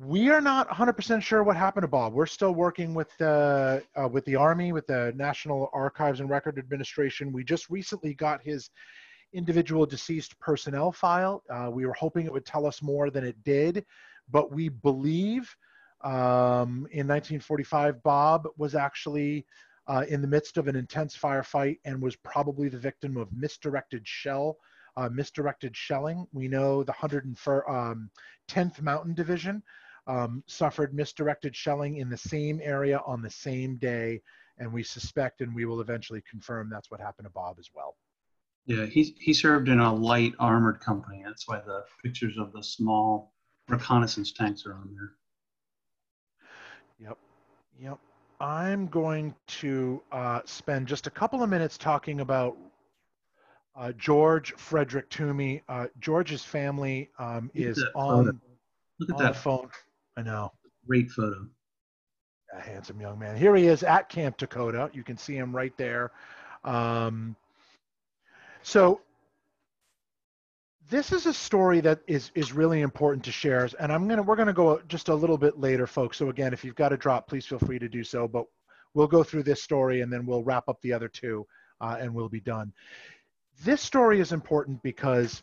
We are not 100% sure what happened to Bob. We're still working with the uh, with the Army, with the National Archives and Record Administration. We just recently got his individual deceased personnel file. Uh, we were hoping it would tell us more than it did, but we believe um, in 1945 Bob was actually uh, in the midst of an intense firefight and was probably the victim of misdirected shell, uh, misdirected shelling. We know the 110th um, Mountain Division um, suffered misdirected shelling in the same area on the same day, and we suspect and we will eventually confirm that's what happened to Bob as well. Yeah, he, he served in a light armored company. That's why the pictures of the small reconnaissance tanks are on there. Yep. Yep. I'm going to uh, spend just a couple of minutes talking about uh, George Frederick Toomey. Uh, George's family um, is on, Look at on that the phone. I know. great photo. A handsome young man. Here he is at Camp Takodah. You can see him right there. Um, so this is a story that is is really important to share, and I'm gonna we're gonna go just a little bit later, folks. So again, if you've got to drop, please feel free to do so. But we'll go through this story, and then we'll wrap up the other two, uh, and we'll be done. This story is important because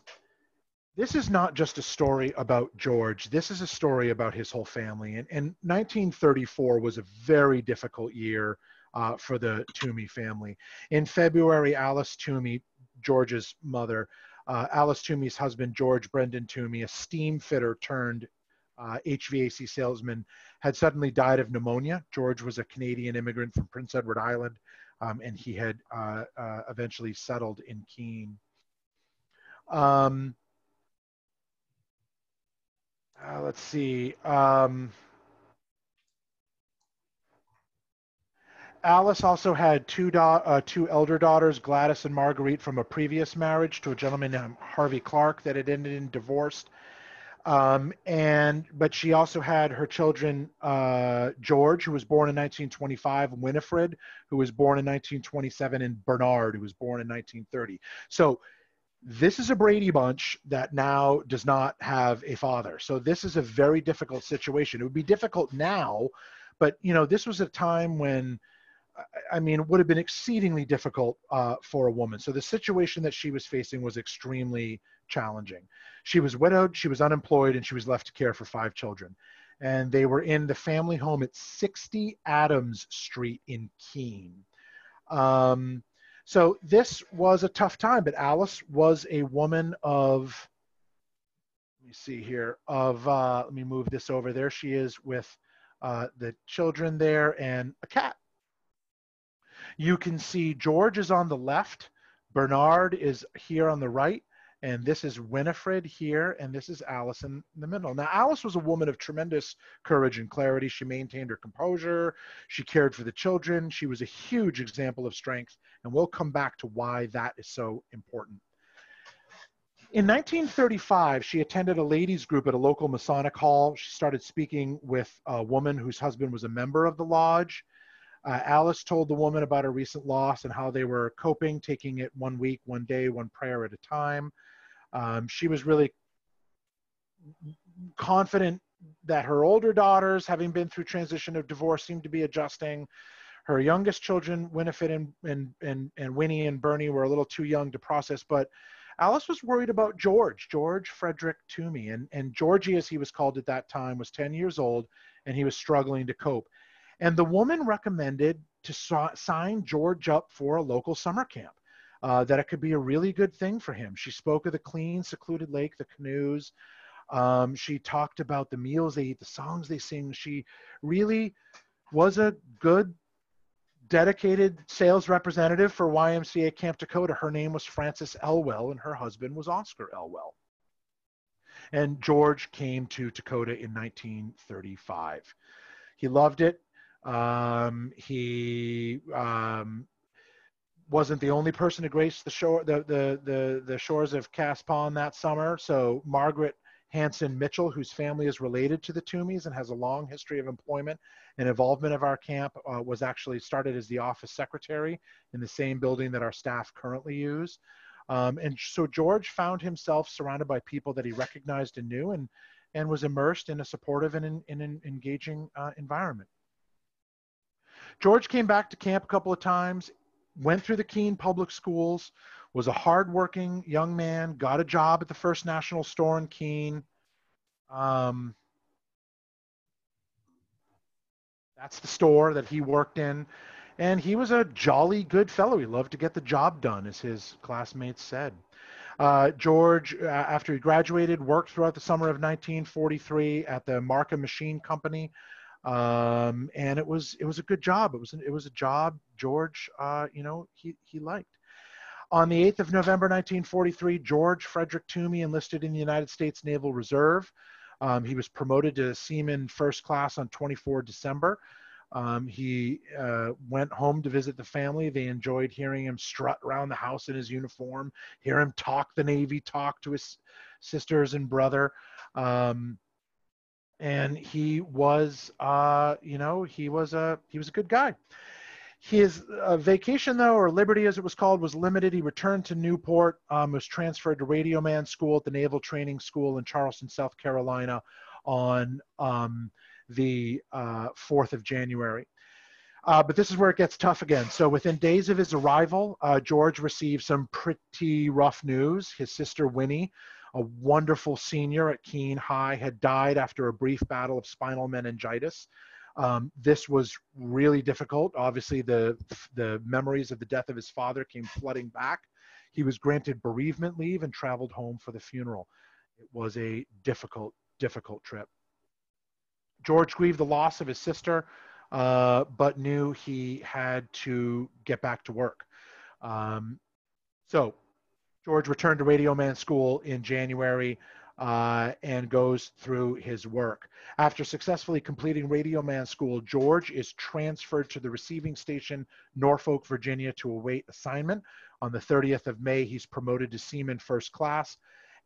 this is not just a story about George. This is a story about his whole family. And, and 1934 was a very difficult year uh, for the Toomey family. In February, Alice Toomey, George's mother, uh, Alice Toomey's husband, George Brendan Toomey, a steam fitter turned uh, HVAC salesman, had suddenly died of pneumonia. George was a Canadian immigrant from Prince Edward Island, um, and he had uh, uh, eventually settled in Keene. Um, uh, let's see. Um, Alice also had two, uh, two elder daughters, Gladys and Marguerite, from a previous marriage to a gentleman named Harvey Clark that had ended in divorce. Um, and but she also had her children, uh, George, who was born in 1925, Winifred, who was born in 1927, and Bernard, who was born in 1930. So this is a Brady bunch that now does not have a father. So this is a very difficult situation. It would be difficult now, but you know this was a time when I mean, it would have been exceedingly difficult uh, for a woman. So the situation that she was facing was extremely challenging. She was widowed, she was unemployed, and she was left to care for five children. And they were in the family home at 60 Adams Street in Keene. Um, so this was a tough time, but Alice was a woman of, let me see here, of, uh, let me move this over. There she is with uh, the children there and a cat. You can see George is on the left, Bernard is here on the right, and this is Winifred here, and this is Alice in the middle. Now, Alice was a woman of tremendous courage and clarity. She maintained her composure. She cared for the children. She was a huge example of strength, and we'll come back to why that is so important. In 1935, she attended a ladies' group at a local Masonic hall. She started speaking with a woman whose husband was a member of the lodge. Uh, Alice told the woman about her recent loss and how they were coping, taking it one week, one day, one prayer at a time. Um, she was really confident that her older daughters, having been through transition of divorce, seemed to be adjusting. Her youngest children, Winifred and, and, and, and Winnie and Bernie, were a little too young to process, but Alice was worried about George, George Frederick Toomey. And, and Georgie, as he was called at that time, was 10 years old and he was struggling to cope. And the woman recommended to sign George up for a local summer camp uh, that it could be a really good thing for him. She spoke of the clean, secluded lake, the canoes. Um, she talked about the meals they eat, the songs they sing. She really was a good, dedicated sales representative for YMCA Camp Takodah. Her name was Frances Elwell, and her husband was Oscar Elwell. And George came to Takodah in 1935. He loved it. Um, he um, wasn't the only person to grace the shore, the, the, the, the shores of Cass Pond that summer. So Margaret Hanson Mitchell, whose family is related to the Toomeys and has a long history of employment and involvement of our camp, uh, was actually started as the office secretary in the same building that our staff currently use. Um, and so George found himself surrounded by people that he recognized and knew, and and was immersed in a supportive and in, in an engaging uh, environment. George came back to camp a couple of times, went through the Keene public schools, was a hardworking young man, got a job at the First National Store in Keene. Um, that's the store that he worked in. And he was a jolly good fellow. He loved to get the job done, as his classmates said. Uh, George, uh, after he graduated, worked throughout the summer of 1943 at the Marca Machine Company, um, and it was it was a good job. It was it was a job George, uh, you know, he he liked. On the 8th of November 1943, George Frederick Toomey enlisted in the United States Naval Reserve. Um, he was promoted to Seaman First Class on 24 December. Um, he uh, went home to visit the family. They enjoyed hearing him strut around the house in his uniform, hear him talk the Navy talk to his sisters and brother. Um, and he was, uh, you know, he was a he was a good guy. His uh, vacation, though, or liberty as it was called, was limited. He returned to Newport, um, was transferred to Radio Man School at the Naval Training School in Charleston, South Carolina, on um, the uh, 4th of January. Uh, but this is where it gets tough again. So within days of his arrival, uh, George received some pretty rough news. His sister Winnie, a wonderful senior at Keene High, had died after a brief battle of spinal meningitis. Um, this was really difficult. Obviously, the the memories of the death of his father came flooding back. He was granted bereavement leave and traveled home for the funeral. It was a difficult, difficult trip. George grieved the loss of his sister, uh, but knew he had to get back to work. Um, so George returned to Radio Man School in January uh, and goes through his work. After successfully completing Radio Man School, George is transferred to the receiving station, Norfolk, Virginia, to await assignment. On the 30th of May, he's promoted to Seaman First Class,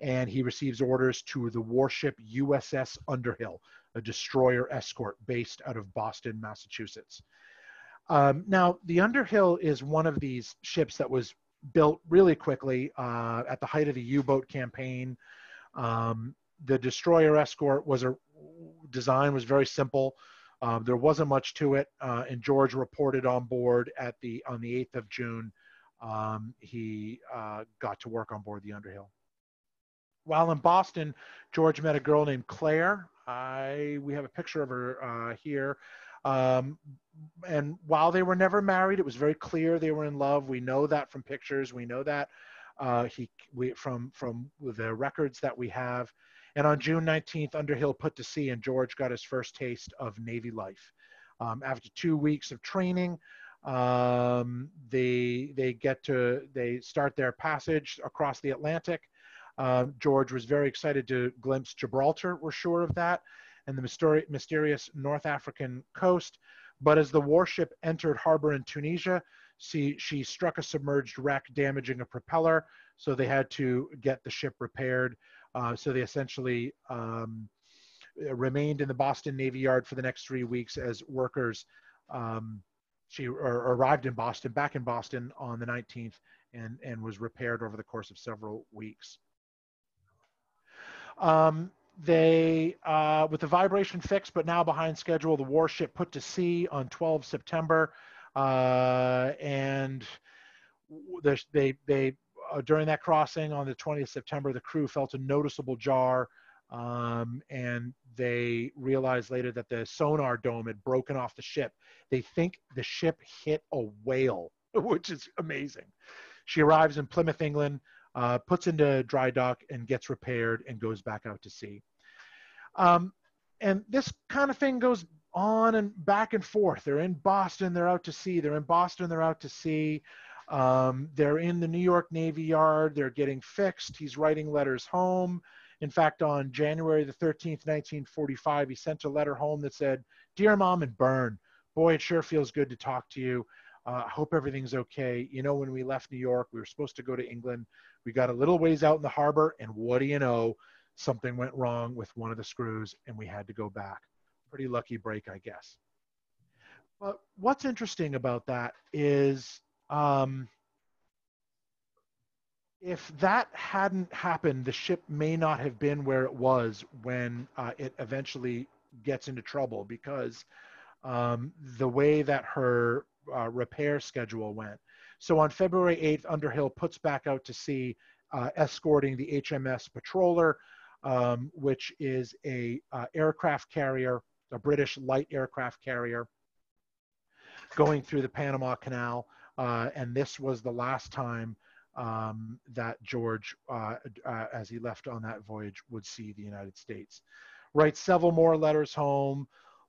and he receives orders to the warship USS Underhill, a destroyer escort based out of Boston, Massachusetts. Um, now, the Underhill is one of these ships that was built really quickly uh, at the height of the U-boat campaign. Um, the destroyer escort was a design was very simple. Um, there wasn't much to it, uh, and George reported on board at the on the 8th of June. Um, he uh, got to work on board the Underhill. While in Boston, George met a girl named Claire. I we have a picture of her uh, here. Um, and while they were never married, it was very clear they were in love. We know that from pictures. We know that uh, he we from from the records that we have. And on June 19th, Underhill put to sea, and George got his first taste of Navy life. Um, after two weeks of training, um, they they get to they start their passage across the Atlantic. Uh, George was very excited to glimpse Gibraltar. We're sure of that, and the mysteri- mysterious North African coast. But as the warship entered harbor in Tunisia, she, she struck a submerged wreck, damaging a propeller. So they had to get the ship repaired. Uh, so they essentially um, remained in the Boston Navy Yard for the next three weeks as workers. Um, she arrived in Boston, back in Boston on the 19th, and, and was repaired over the course of several weeks. Um, they, uh, with the vibration fixed but now behind schedule, the warship put to sea on 12 September, uh, and they they uh, during that crossing on the 20th September, the crew felt a noticeable jar, um, and they realized later that the sonar dome had broken off the ship. They think the ship hit a whale, [LAUGHS] which is amazing. She arrives in Plymouth, England uh, puts into dry dock and gets repaired and goes back out to sea. Um, and this kind of thing goes on and back and forth. They're in Boston, they're out to sea. They're in Boston, they're out to sea. Um, they're in the New York Navy Yard. They're getting fixed. He's writing letters home. In fact, on January the 13th, 1945, he sent a letter home that said, Dear Mom and Bern, boy, it sure feels good to talk to you. I uh, hope everything's okay. You know, when we left New York, we were supposed to go to England. We got a little ways out in the harbor, and what do you know? Something went wrong with one of the screws, and we had to go back. Pretty lucky break, I guess. But what's interesting about that is um, if that hadn't happened, the ship may not have been where it was when uh, it eventually gets into trouble because um, the way that her uh, repair schedule went. So on February 8th, Underhill puts back out to sea, uh, escorting the HMS Patroller, um, which is a uh, aircraft carrier, a British light aircraft carrier, going through the Panama Canal. Uh, and this was the last time um, that George, uh, uh, as he left on that voyage, would see the United States. Writes several more letters home.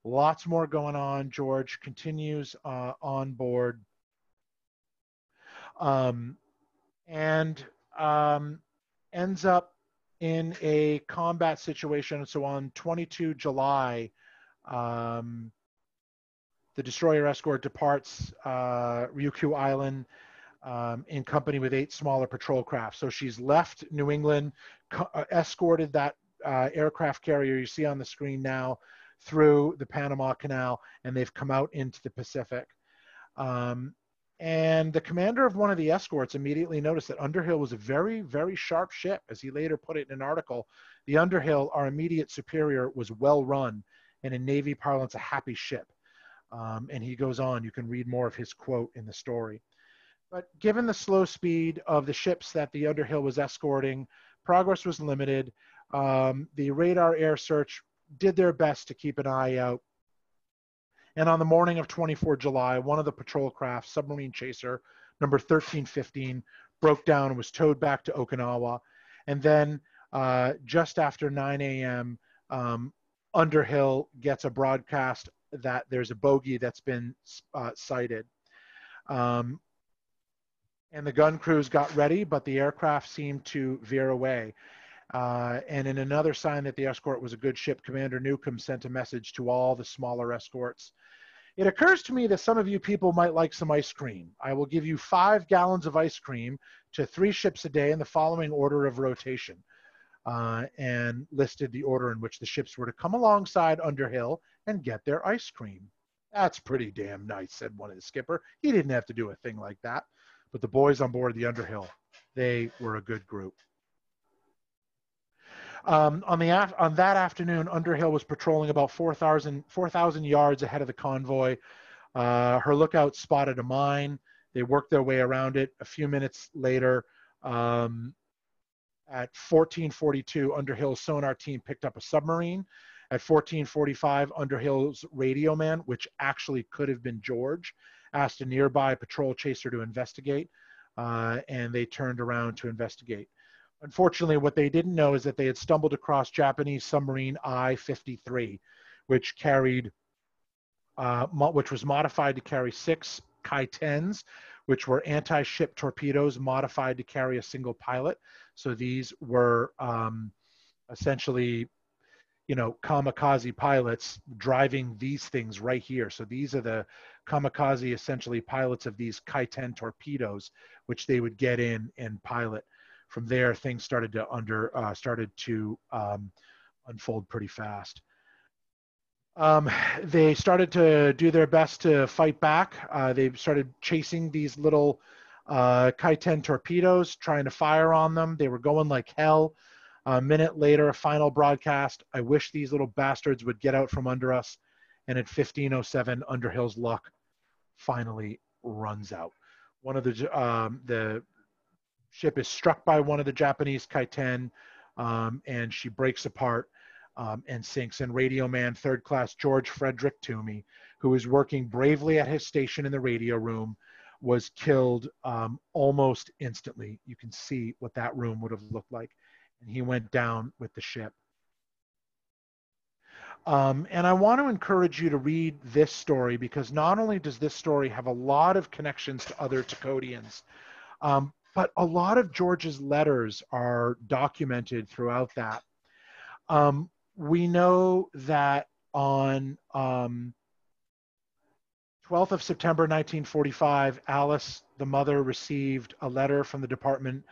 Lots more going on. George continues uh, on board. Um, and um, ends up in a combat situation. So on 22 July, um, the destroyer escort departs uh, Ryukyu Island um, in company with eight smaller patrol craft. So she's left New England, co- uh, escorted that uh, aircraft carrier you see on the screen now through the Panama Canal, and they've come out into the Pacific. Um, and the commander of one of the escorts immediately noticed that Underhill was a very, very sharp ship. As he later put it in an article, the Underhill, our immediate superior, was well run and in Navy parlance, a happy ship. Um, and he goes on, you can read more of his quote in the story. But given the slow speed of the ships that the Underhill was escorting, progress was limited. Um, the radar air search did their best to keep an eye out. And on the morning of 24 July, one of the patrol craft, submarine chaser number 1315, broke down and was towed back to Okinawa. And then uh, just after 9 a.m., um, Underhill gets a broadcast that there's a bogey that's been uh, sighted. Um, and the gun crews got ready, but the aircraft seemed to veer away. Uh, and in another sign that the escort was a good ship, Commander Newcomb sent a message to all the smaller escorts. It occurs to me that some of you people might like some ice cream. I will give you five gallons of ice cream to three ships a day in the following order of rotation. Uh, and listed the order in which the ships were to come alongside Underhill and get their ice cream. That's pretty damn nice, said one of the skipper. He didn't have to do a thing like that. But the boys on board the Underhill, they were a good group. Um, on, the af- on that afternoon, Underhill was patrolling about 4,000 4, yards ahead of the convoy. Uh, her lookout spotted a mine. They worked their way around it. A few minutes later, um, at 1442, Underhill's sonar team picked up a submarine. At 1445, Underhill's radio man, which actually could have been George, asked a nearby patrol chaser to investigate, uh, and they turned around to investigate. Unfortunately, what they didn't know is that they had stumbled across Japanese submarine I-53, which carried, uh, which was modified to carry six Kai-10s, which were anti-ship torpedoes modified to carry a single pilot. So these were um, essentially, you know, kamikaze pilots driving these things right here. So these are the kamikaze, essentially pilots of these Kaiten torpedoes, which they would get in and pilot from there, things started to under uh, started to um, unfold pretty fast. Um, they started to do their best to fight back. Uh, they started chasing these little uh, Kaiten torpedoes, trying to fire on them. They were going like hell. A minute later, a final broadcast. I wish these little bastards would get out from under us. And at 15:07, Underhill's luck finally runs out. One of the um, the ship is struck by one of the Japanese Kaiten, um, and she breaks apart um, and sinks. And radio man, third class George Frederick Toomey, who was working bravely at his station in the radio room, was killed um, almost instantly. You can see what that room would have looked like. And he went down with the ship. Um, and I want to encourage you to read this story because not only does this story have a lot of connections to other Takodians, um, but a lot of George's letters are documented throughout that. Um, we know that on um, 12th of September 1945, Alice, the mother, received a letter from the Department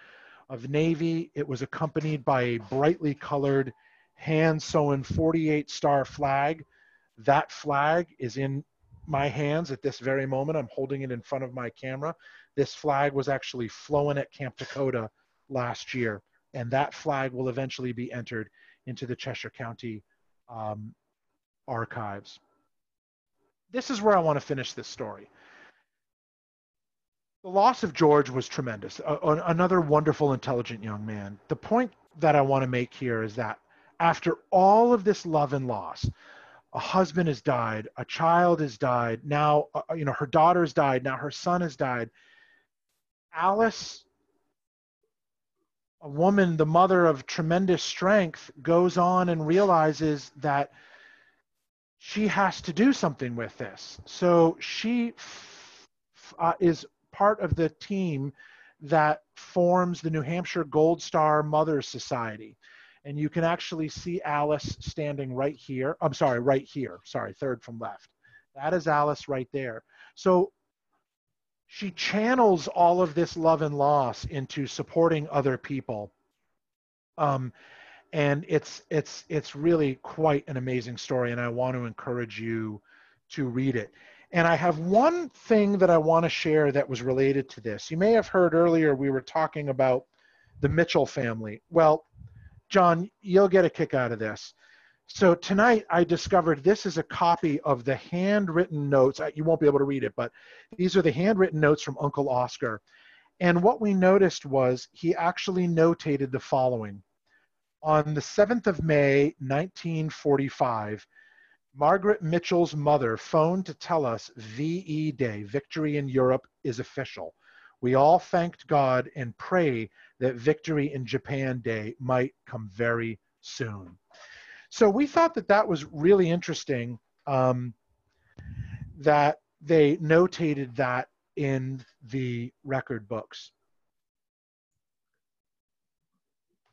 of Navy. It was accompanied by a brightly colored hand sewn 48 star flag. That flag is in my hands at this very moment. I'm holding it in front of my camera. This flag was actually flown at Camp Takodah last year. And that flag will eventually be entered into the Cheshire County um, archives. This is where I want to finish this story. The loss of George was tremendous. another wonderful, intelligent young man. The point that I want to make here is that after all of this love and loss, a husband has died, a child has died, now, uh, you know, her daughter's died, now her son has died. Alice, a woman, the mother of tremendous strength, goes on and realizes that she has to do something with this. So she uh, is part of the team that forms the New Hampshire Gold Star Mothers Society. And you can actually see Alice standing right here. I'm sorry, right here. Sorry, third from left. That is Alice right there. So she channels all of this love and loss into supporting other people. Um, and it's it's it's really quite an amazing story, and I want to encourage you to read it. And I have one thing that I want to share that was related to this. You may have heard earlier we were talking about the Mitchell family. Well, John, you'll get a kick out of this. So tonight I discovered this is a copy of the handwritten notes. Uh, you won't be able to read it, but these are the handwritten notes from Uncle Oscar. And what we noticed was he actually notated the following. On the 7th of May, 1945, Margaret Mitchell's mother phoned to tell us VE Day, Victory in Europe, is official. We all thanked God and pray that Victory in Japan Day might come very soon. So we thought that that was really interesting um, that they notated that in the record books.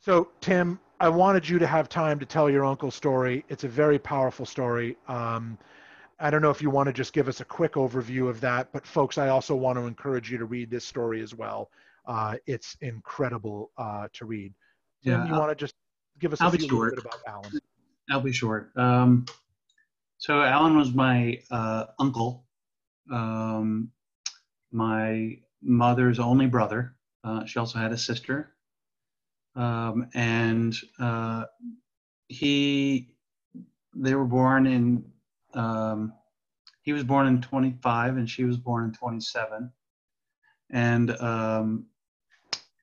So, Tim, I wanted you to have time to tell your uncle's story. It's a very powerful story. Um, I don't know if you want to just give us a quick overview of that, but folks, I also want to encourage you to read this story as well. Uh, it's incredible uh, to read. Tim, yeah, you want to just give us a I'll few bit about Allen? I'll be short. Um, so Allen was my uh, uncle, um, my mother's only brother. Uh, she also had a sister um, and uh, he they were born in um, he was born in 25 and she was born in 27 and um,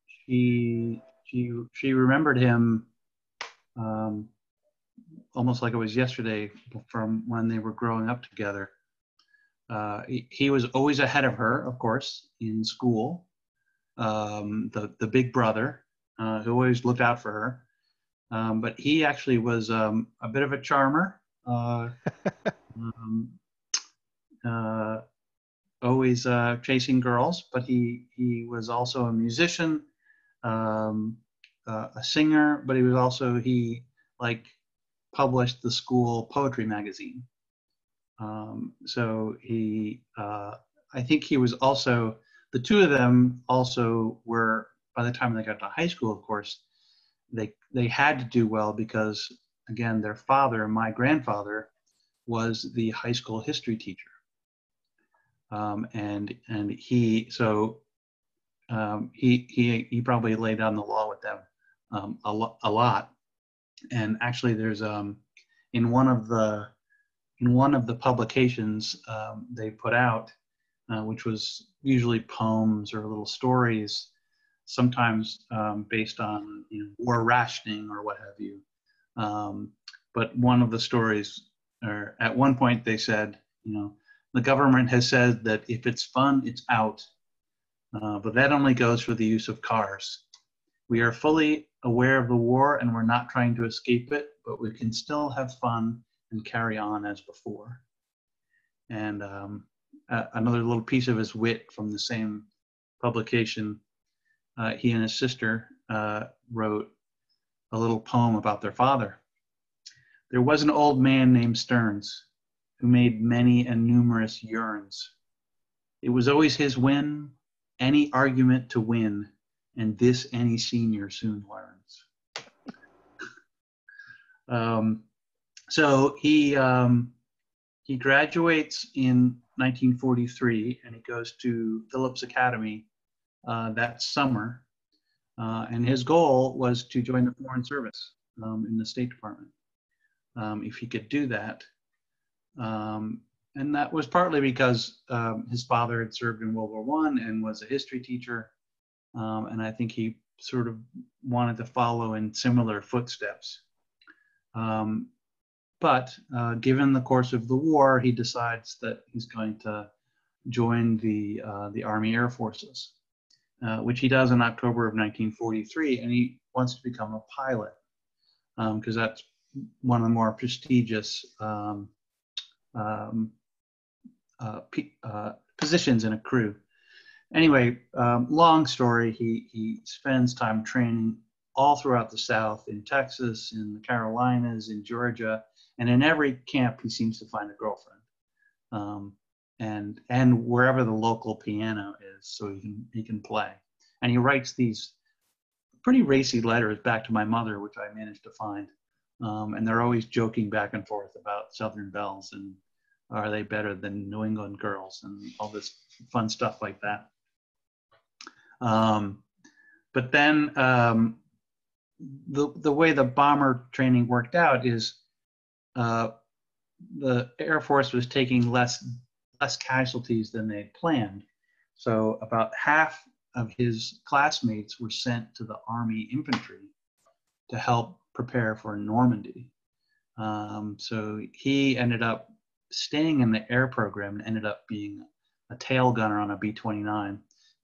she she she remembered him um, almost like it was yesterday from when they were growing up together uh, he, he, was always ahead of her of course in school um, the the big brother uh, who always looked out for her. Um, but he actually was um, a bit of a charmer. Uh, [LAUGHS] um, uh, always uh, chasing girls, but he he was also a musician, um, uh, a singer, but he was also he like published the school poetry magazine. Um, so he, uh, I think he was also the two of them also were by the time they got to high school, of course, they they had to do well because again, their father, my grandfather, was the high school history teacher, um, and and he so um, he he he probably laid down the law with them um, a, lo- a lot, and actually, there's um in one of the in one of the publications um, they put out, uh, which was usually poems or little stories sometimes um, based on you know, war rationing or what have you. Um, but one of the stories, or at one point they said, you know, the government has said that if it's fun, it's out. Uh, but that only goes for the use of cars. We are fully aware of the war and we're not trying to escape it, but we can still have fun and carry on as before. And um, another little piece of his wit from the same publication uh, he and his sister uh, wrote a little poem about their father. There was an old man named Stearns who made many and numerous yearns. It was always his whim, any argument to win, and this any senior soon learns. um, so he um, he graduates in 1943 and he goes to Phillips Academy uh, that summer. Uh, and his goal was to join the Foreign Service um, in the State Department. Um, if he could do that, um, and that was partly because um, his father had served in World War One and was a history teacher, um, and I think he sort of wanted to follow in similar footsteps. Um, but uh, given the course of the war, he decides that he's going to join the uh, the Army Air Forces, uh, which he does in October of 1943, and he wants to become a pilot because um, that's one of the more prestigious um, um, uh, uh, positions in a crew. Anyway, um, long story. He he spends time training all throughout the South, in Texas, in the Carolinas, in Georgia, and in every camp he seems to find a girlfriend, um, and and wherever the local piano is, so he can he can play. And he writes these pretty racy letters back to my mother, which I managed to find, um, and they're always joking back and forth about Southern belles and are they better than New England girls and all this fun stuff like that. Um, but then um, the the way the bomber training worked out is uh, the Air Force was taking less less casualties than they planned. So about half of his classmates were sent to the Army infantry to help prepare for Normandy. Um, so he ended up staying in the air program and ended up being a tail gunner on a B-29,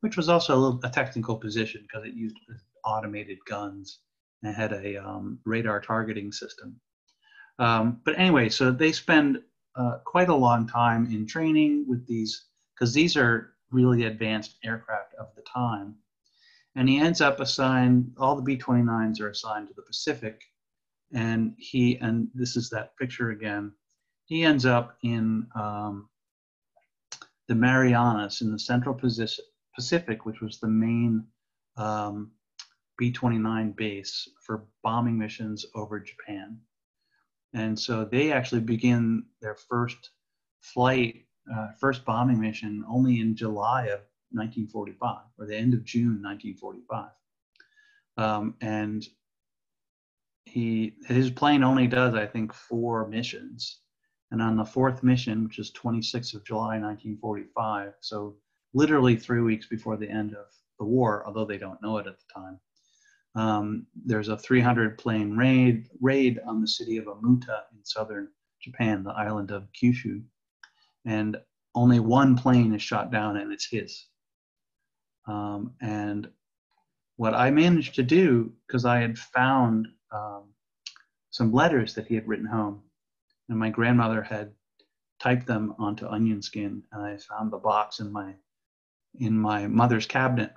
which was also a, little, a technical position because it used automated guns and had a um, radar targeting system. Um, but anyway, so they spend uh, quite a long time in training with these, because these are really advanced aircraft of the time. And he ends up assigned, all the B 29s are assigned to the Pacific. And he, and this is that picture again, he ends up in um, the Marianas in the Central Pacific, which was the main um, B 29 base for bombing missions over Japan. And so they actually begin their first flight, uh, first bombing mission only in July of 1945, or the end of June 1945. Um, and he his plane only does, I think, four missions. And on the fourth mission, which is 26th of July 1945, so literally three weeks before the end of the war, although they don't know it at the time, um, there's a 300 plane raid, raid on the city of Omuta in southern Japan, the island of Kyushu. And only one plane is shot down and it's his. Um, and what I managed to do, because I had found um, some letters that he had written home, and my grandmother had typed them onto onion skin, and I found the box in my in my mother's cabinet.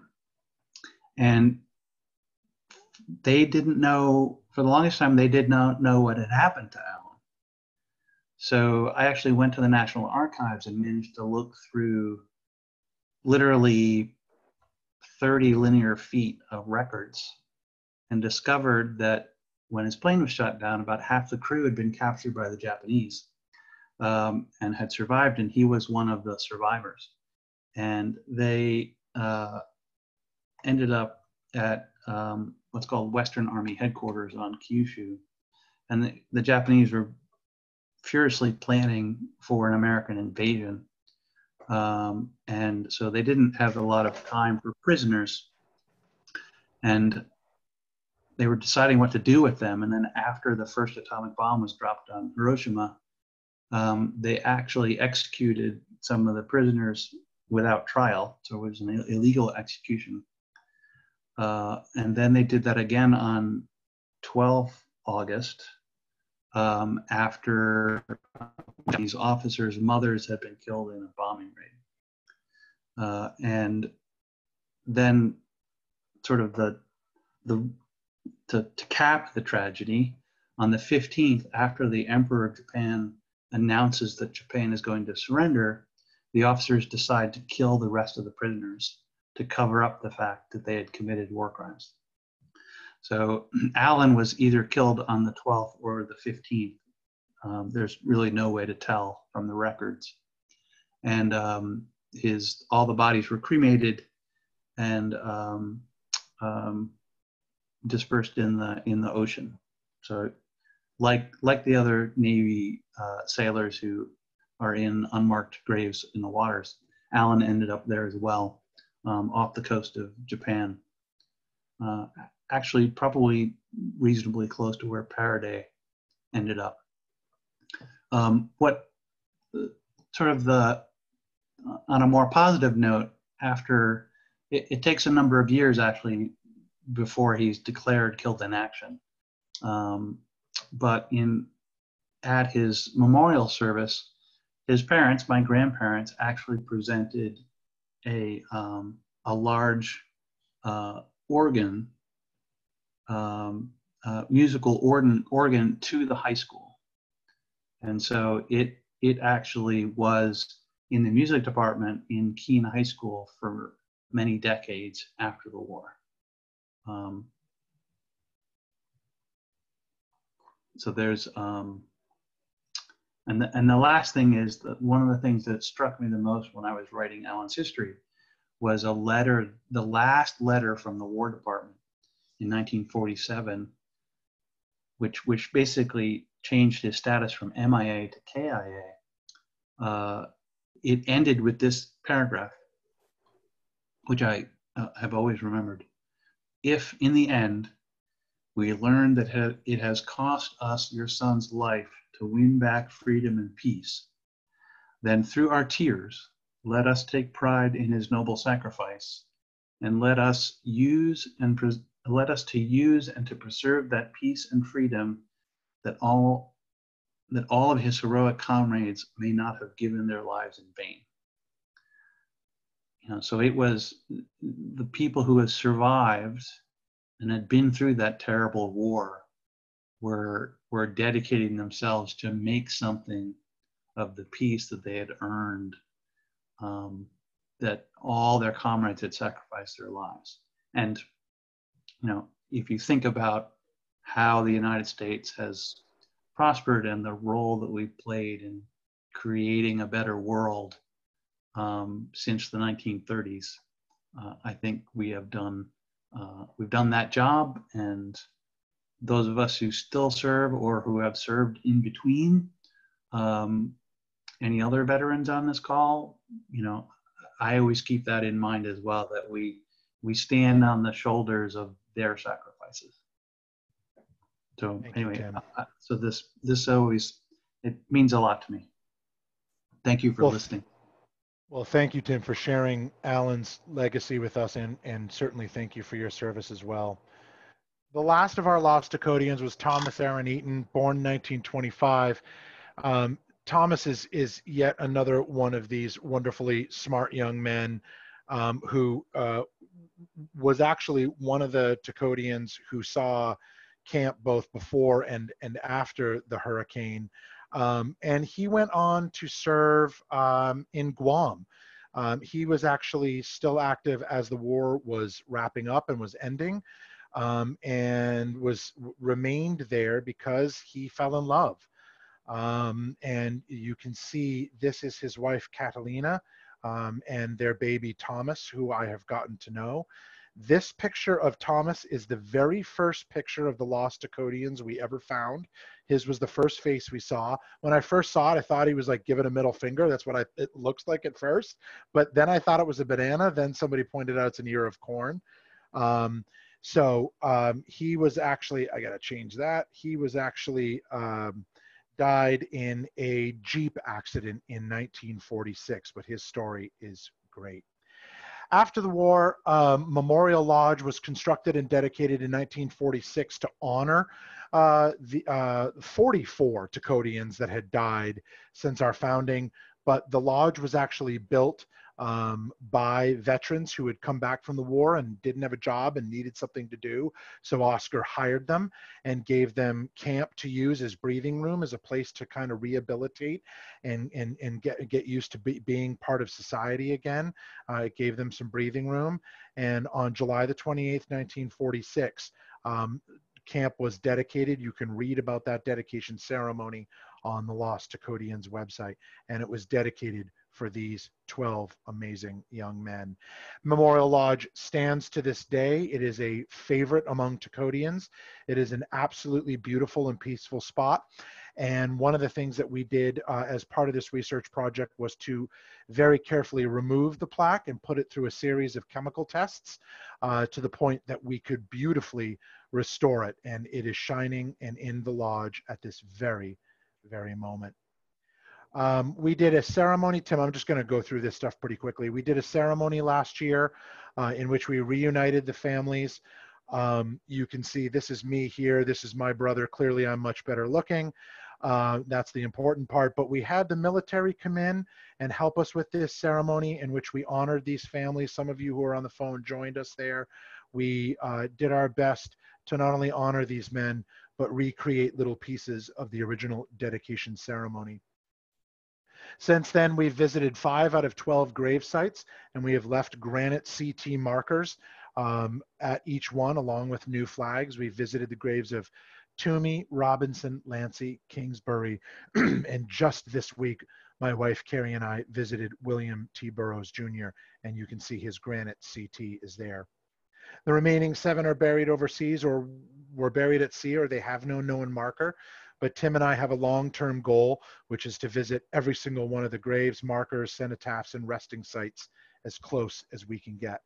And they didn't know for the longest time they did not know what had happened to Allen. So I actually went to the National Archives and managed to look through literally 30 linear feet of records and discovered that when his plane was shot down, about half the crew had been captured by the Japanese um, and had survived, and he was one of the survivors. And they uh, ended up at um, what's called Western Army Headquarters on Kyushu. And the, the Japanese were furiously planning for an American invasion. Um, and so they didn't have a lot of time for prisoners. And they were deciding what to do with them. And then after the first atomic bomb was dropped on Hiroshima, um, they actually executed some of the prisoners without trial. So it was an illegal execution. Uh, and then they did that again on 12th August um, after these officers' mothers had been killed in a bombing raid. Uh, and then sort of the, the to, to cap the tragedy, on the 15th, after the Emperor of Japan announces that Japan is going to surrender, the officers decide to kill the rest of the prisoners to cover up the fact that they had committed war crimes. So [CLEARS THROAT] Allen was either killed on the 12th or the 15th. Um, there's really no way to tell from the records. And um, his all the bodies were cremated, and um, um dispersed in the in the ocean. So, like like the other Navy uh, sailors who are in unmarked graves in the waters, Allen ended up there as well, um, off the coast of Japan. Uh, actually, probably reasonably close to where Paraday ended up. Um, what sort of the on a more positive note, after it, it, takes a number of years actually before he's declared killed in action. Um, but in at his memorial service, his parents, my grandparents, actually presented a um, a large uh, organ, um, uh, musical organ organ to the high school, and so it it actually was in the music department in Keene High School for many decades after the war. Um, so there's, um, and, the, and the last thing is that one of the things that struck me the most when I was writing Allen's history was a letter, the last letter from the War Department in 1947, which, which basically changed his status from MIA to KIA. Uh, it ended with this paragraph, which I uh, have always remembered. If in the end we learn that it has cost us your son's life to win back freedom and peace, then through our tears, let us take pride in his noble sacrifice, and let us use and pres- let us to use and to preserve that peace and freedom that all that all of his heroic comrades may not have given their lives in vain. You know, so it was the people who have survived and had been through that terrible war were were dedicating themselves to make something of the peace that they had earned um, that all their comrades had sacrificed their lives and you know if you think about how the united states has prospered and the role that we've played in creating a better world um, since the 1930s. Uh, I think we have done uh, we've done that job, and those of us who still serve or who have served in between, um, any other veterans on this call, you know, I always keep that in mind as well that we we stand on the shoulders of their sacrifices. So Thank anyway, Tim. uh, so this this always it means a lot to me. Thank you for Well, listening. Well, thank you, Tim, for sharing Allen's legacy with us, and, and certainly thank you for your service as well. The last of our lost Takodians was Thomas Aaron Eaton, born 1925. Um, Thomas is, is yet another one of these wonderfully smart young men um, who uh, was actually one of the Takodians who saw camp both before and, and after the hurricane. Um, and he went on to serve um, in Guam. Um, he was actually still active as the war was wrapping up and was ending, um, and was remained there because he fell in love. Um, and you can see this is his wife Catalina um, and their baby Thomas, who I have gotten to know. This picture of Thomas is the very first picture of the lost Takodians we ever found. His was the first face we saw. When I first saw it, I thought he was like giving a middle finger. That's what I, it looks like at first. But then I thought it was a banana. Then somebody pointed out it's an ear of corn. Um, so um, he was actually, I got to change that. He was actually um, died in a Jeep accident in 1946, but his story is great. After the war, um, Memorial Lodge was constructed and dedicated in 1946 to honor uh, the uh, 44 Takodians that had died since our founding. But the lodge was actually built um, by veterans who had come back from the war and didn't have a job and needed something to do. So Oscar hired them and gave them camp to use as breathing room, as a place to kind of rehabilitate and and and get get used to be, being part of society again. Uh, it gave them some breathing room. And on July the 28th, 1946. Um, camp was dedicated. You can read about that dedication ceremony on the Lost Takodians website, and it was dedicated for these 12 amazing young men. Memorial Lodge stands to this day. It is a favorite among Takodians. It is an absolutely beautiful and peaceful spot. And one of the things that we did uh, as part of this research project was to very carefully remove the plaque and put it through a series of chemical tests uh, to the point that we could beautifully restore it. And it is shining and in the lodge at this very, very moment. Um, we did a ceremony, Tim, I'm just going to go through this stuff pretty quickly. We did a ceremony last year uh, in which we reunited the families. Um, you can see this is me here. This is my brother. Clearly, I'm much better looking. Uh, that's the important part. But we had the military come in and help us with this ceremony in which we honored these families. Some of you who are on the phone joined us there. We uh, did our best to not only honor these men, but recreate little pieces of the original dedication ceremony. Since then, we've visited five out of 12 grave sites, and we have left granite CT markers um, at each one, along with new flags. We visited the graves of Toomey, Robinson, Lancey, Kingsbury, [CLEARS THROAT] and just this week, my wife Carrie and I visited William T. Burroughs Jr., and you can see his granite CT is there. The remaining seven are buried overseas or were buried at sea or they have no known marker. But Tim and I have a long-term goal, which is to visit every single one of the graves, markers, cenotaphs, and resting sites as close as we can get.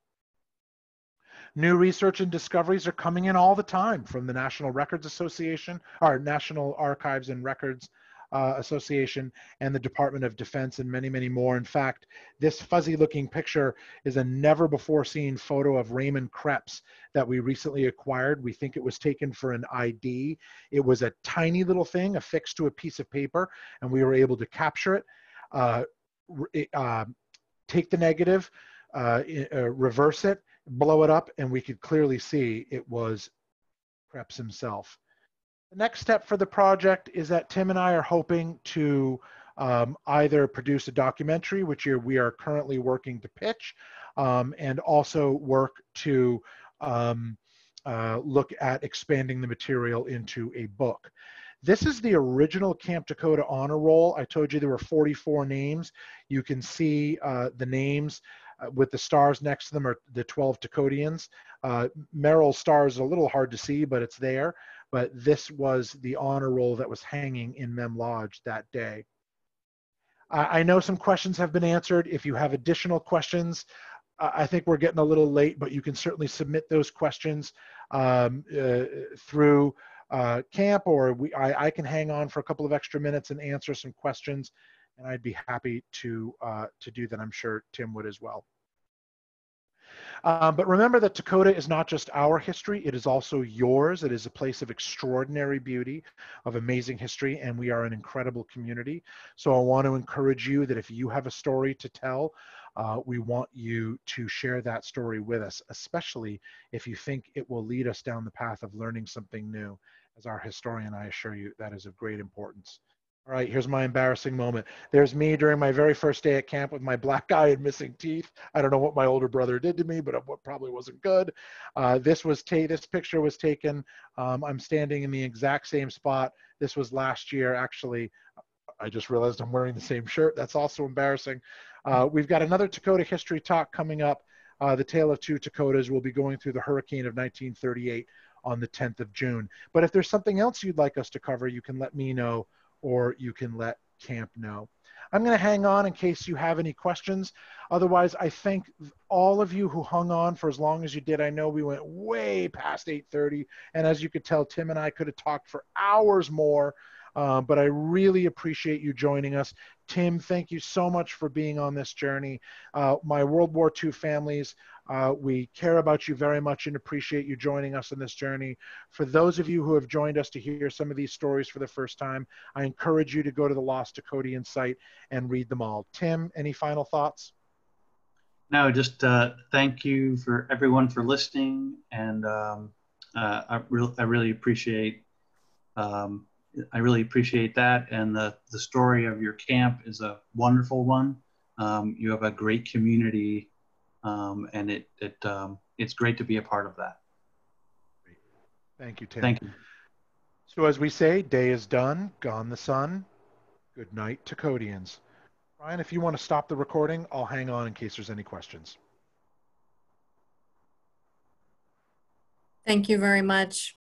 New research and discoveries are coming in all the time from the National Records Association, our National Archives and Records uh, Association and the Department of Defense and many, many more. In fact, this fuzzy looking picture is a never before seen photo of Raymond Kreps that we recently acquired. We think it was taken for an ID. It was a tiny little thing affixed to a piece of paper and we were able to capture it, uh, uh, take the negative, uh, uh, reverse it, blow it up, and we could clearly see it was Kreps himself. The next step for the project is that Tim and I are hoping to um, either produce a documentary, which we are currently working to pitch, um, and also work to um, uh, look at expanding the material into a book. This is the original Camp Takodah honor roll. I told you there were 44 names. You can see uh, the names uh, with the stars next to them are the 12 Takodians. Uh, Merrill's star is a little hard to see, but it's there but this was the honor roll that was hanging in Mem Lodge that day. I know some questions have been answered. If you have additional questions, I think we're getting a little late, but you can certainly submit those questions um, uh, through uh, camp, or we, I, I, can hang on for a couple of extra minutes and answer some questions, and I'd be happy to uh, to do that. I'm sure Tim would as well. Um, but remember that Takodah is not just our history, it is also yours. It is a place of extraordinary beauty, of amazing history, and we are an incredible community. So I want to encourage you that if you have a story to tell, uh, we want you to share that story with us, especially if you think it will lead us down the path of learning something new. As our historian, I assure you that is of great importance. All right, here's my embarrassing moment. There's me during my very first day at camp with my black eye and missing teeth. I don't know what my older brother did to me, but it probably wasn't good. Uh, this was ta- this picture was taken. Um, I'm standing in the exact same spot. This was last year, actually. I just realized I'm wearing the same shirt. That's also embarrassing. Uh, we've got another Takodah history talk coming up. Uh, the Tale of Two Takodahs will be going through the hurricane of 1938 on the 10th of June. But if there's something else you'd like us to cover, you can let me know or you can let camp know. I'm going to hang on in case you have any questions. Otherwise, I thank all of you who hung on for as long as you did. I know we went way past 8:30, and as you could tell, Tim and I could have talked for hours more. Uh, but I really appreciate you joining us. Tim, thank you so much for being on this journey. Uh, my World War II families, uh, we care about you very much and appreciate you joining us on this journey. For those of you who have joined us to hear some of these stories for the first time, I encourage you to go to the Lost Takodians site and read them all. Tim, any final thoughts? No, just uh, thank you for everyone for listening, and um, uh, I, re- I, really appreciate um, I really appreciate that. And the the story of your camp is a wonderful one. Um, you have a great community um, and it, it um, it's great to be a part of that. Great. Thank you, Tim. Thank you. So as we say, day is done, gone the sun. Good night Takodians. Brian, if you want to stop the recording, I'll hang on in case there's any questions. Thank you very much.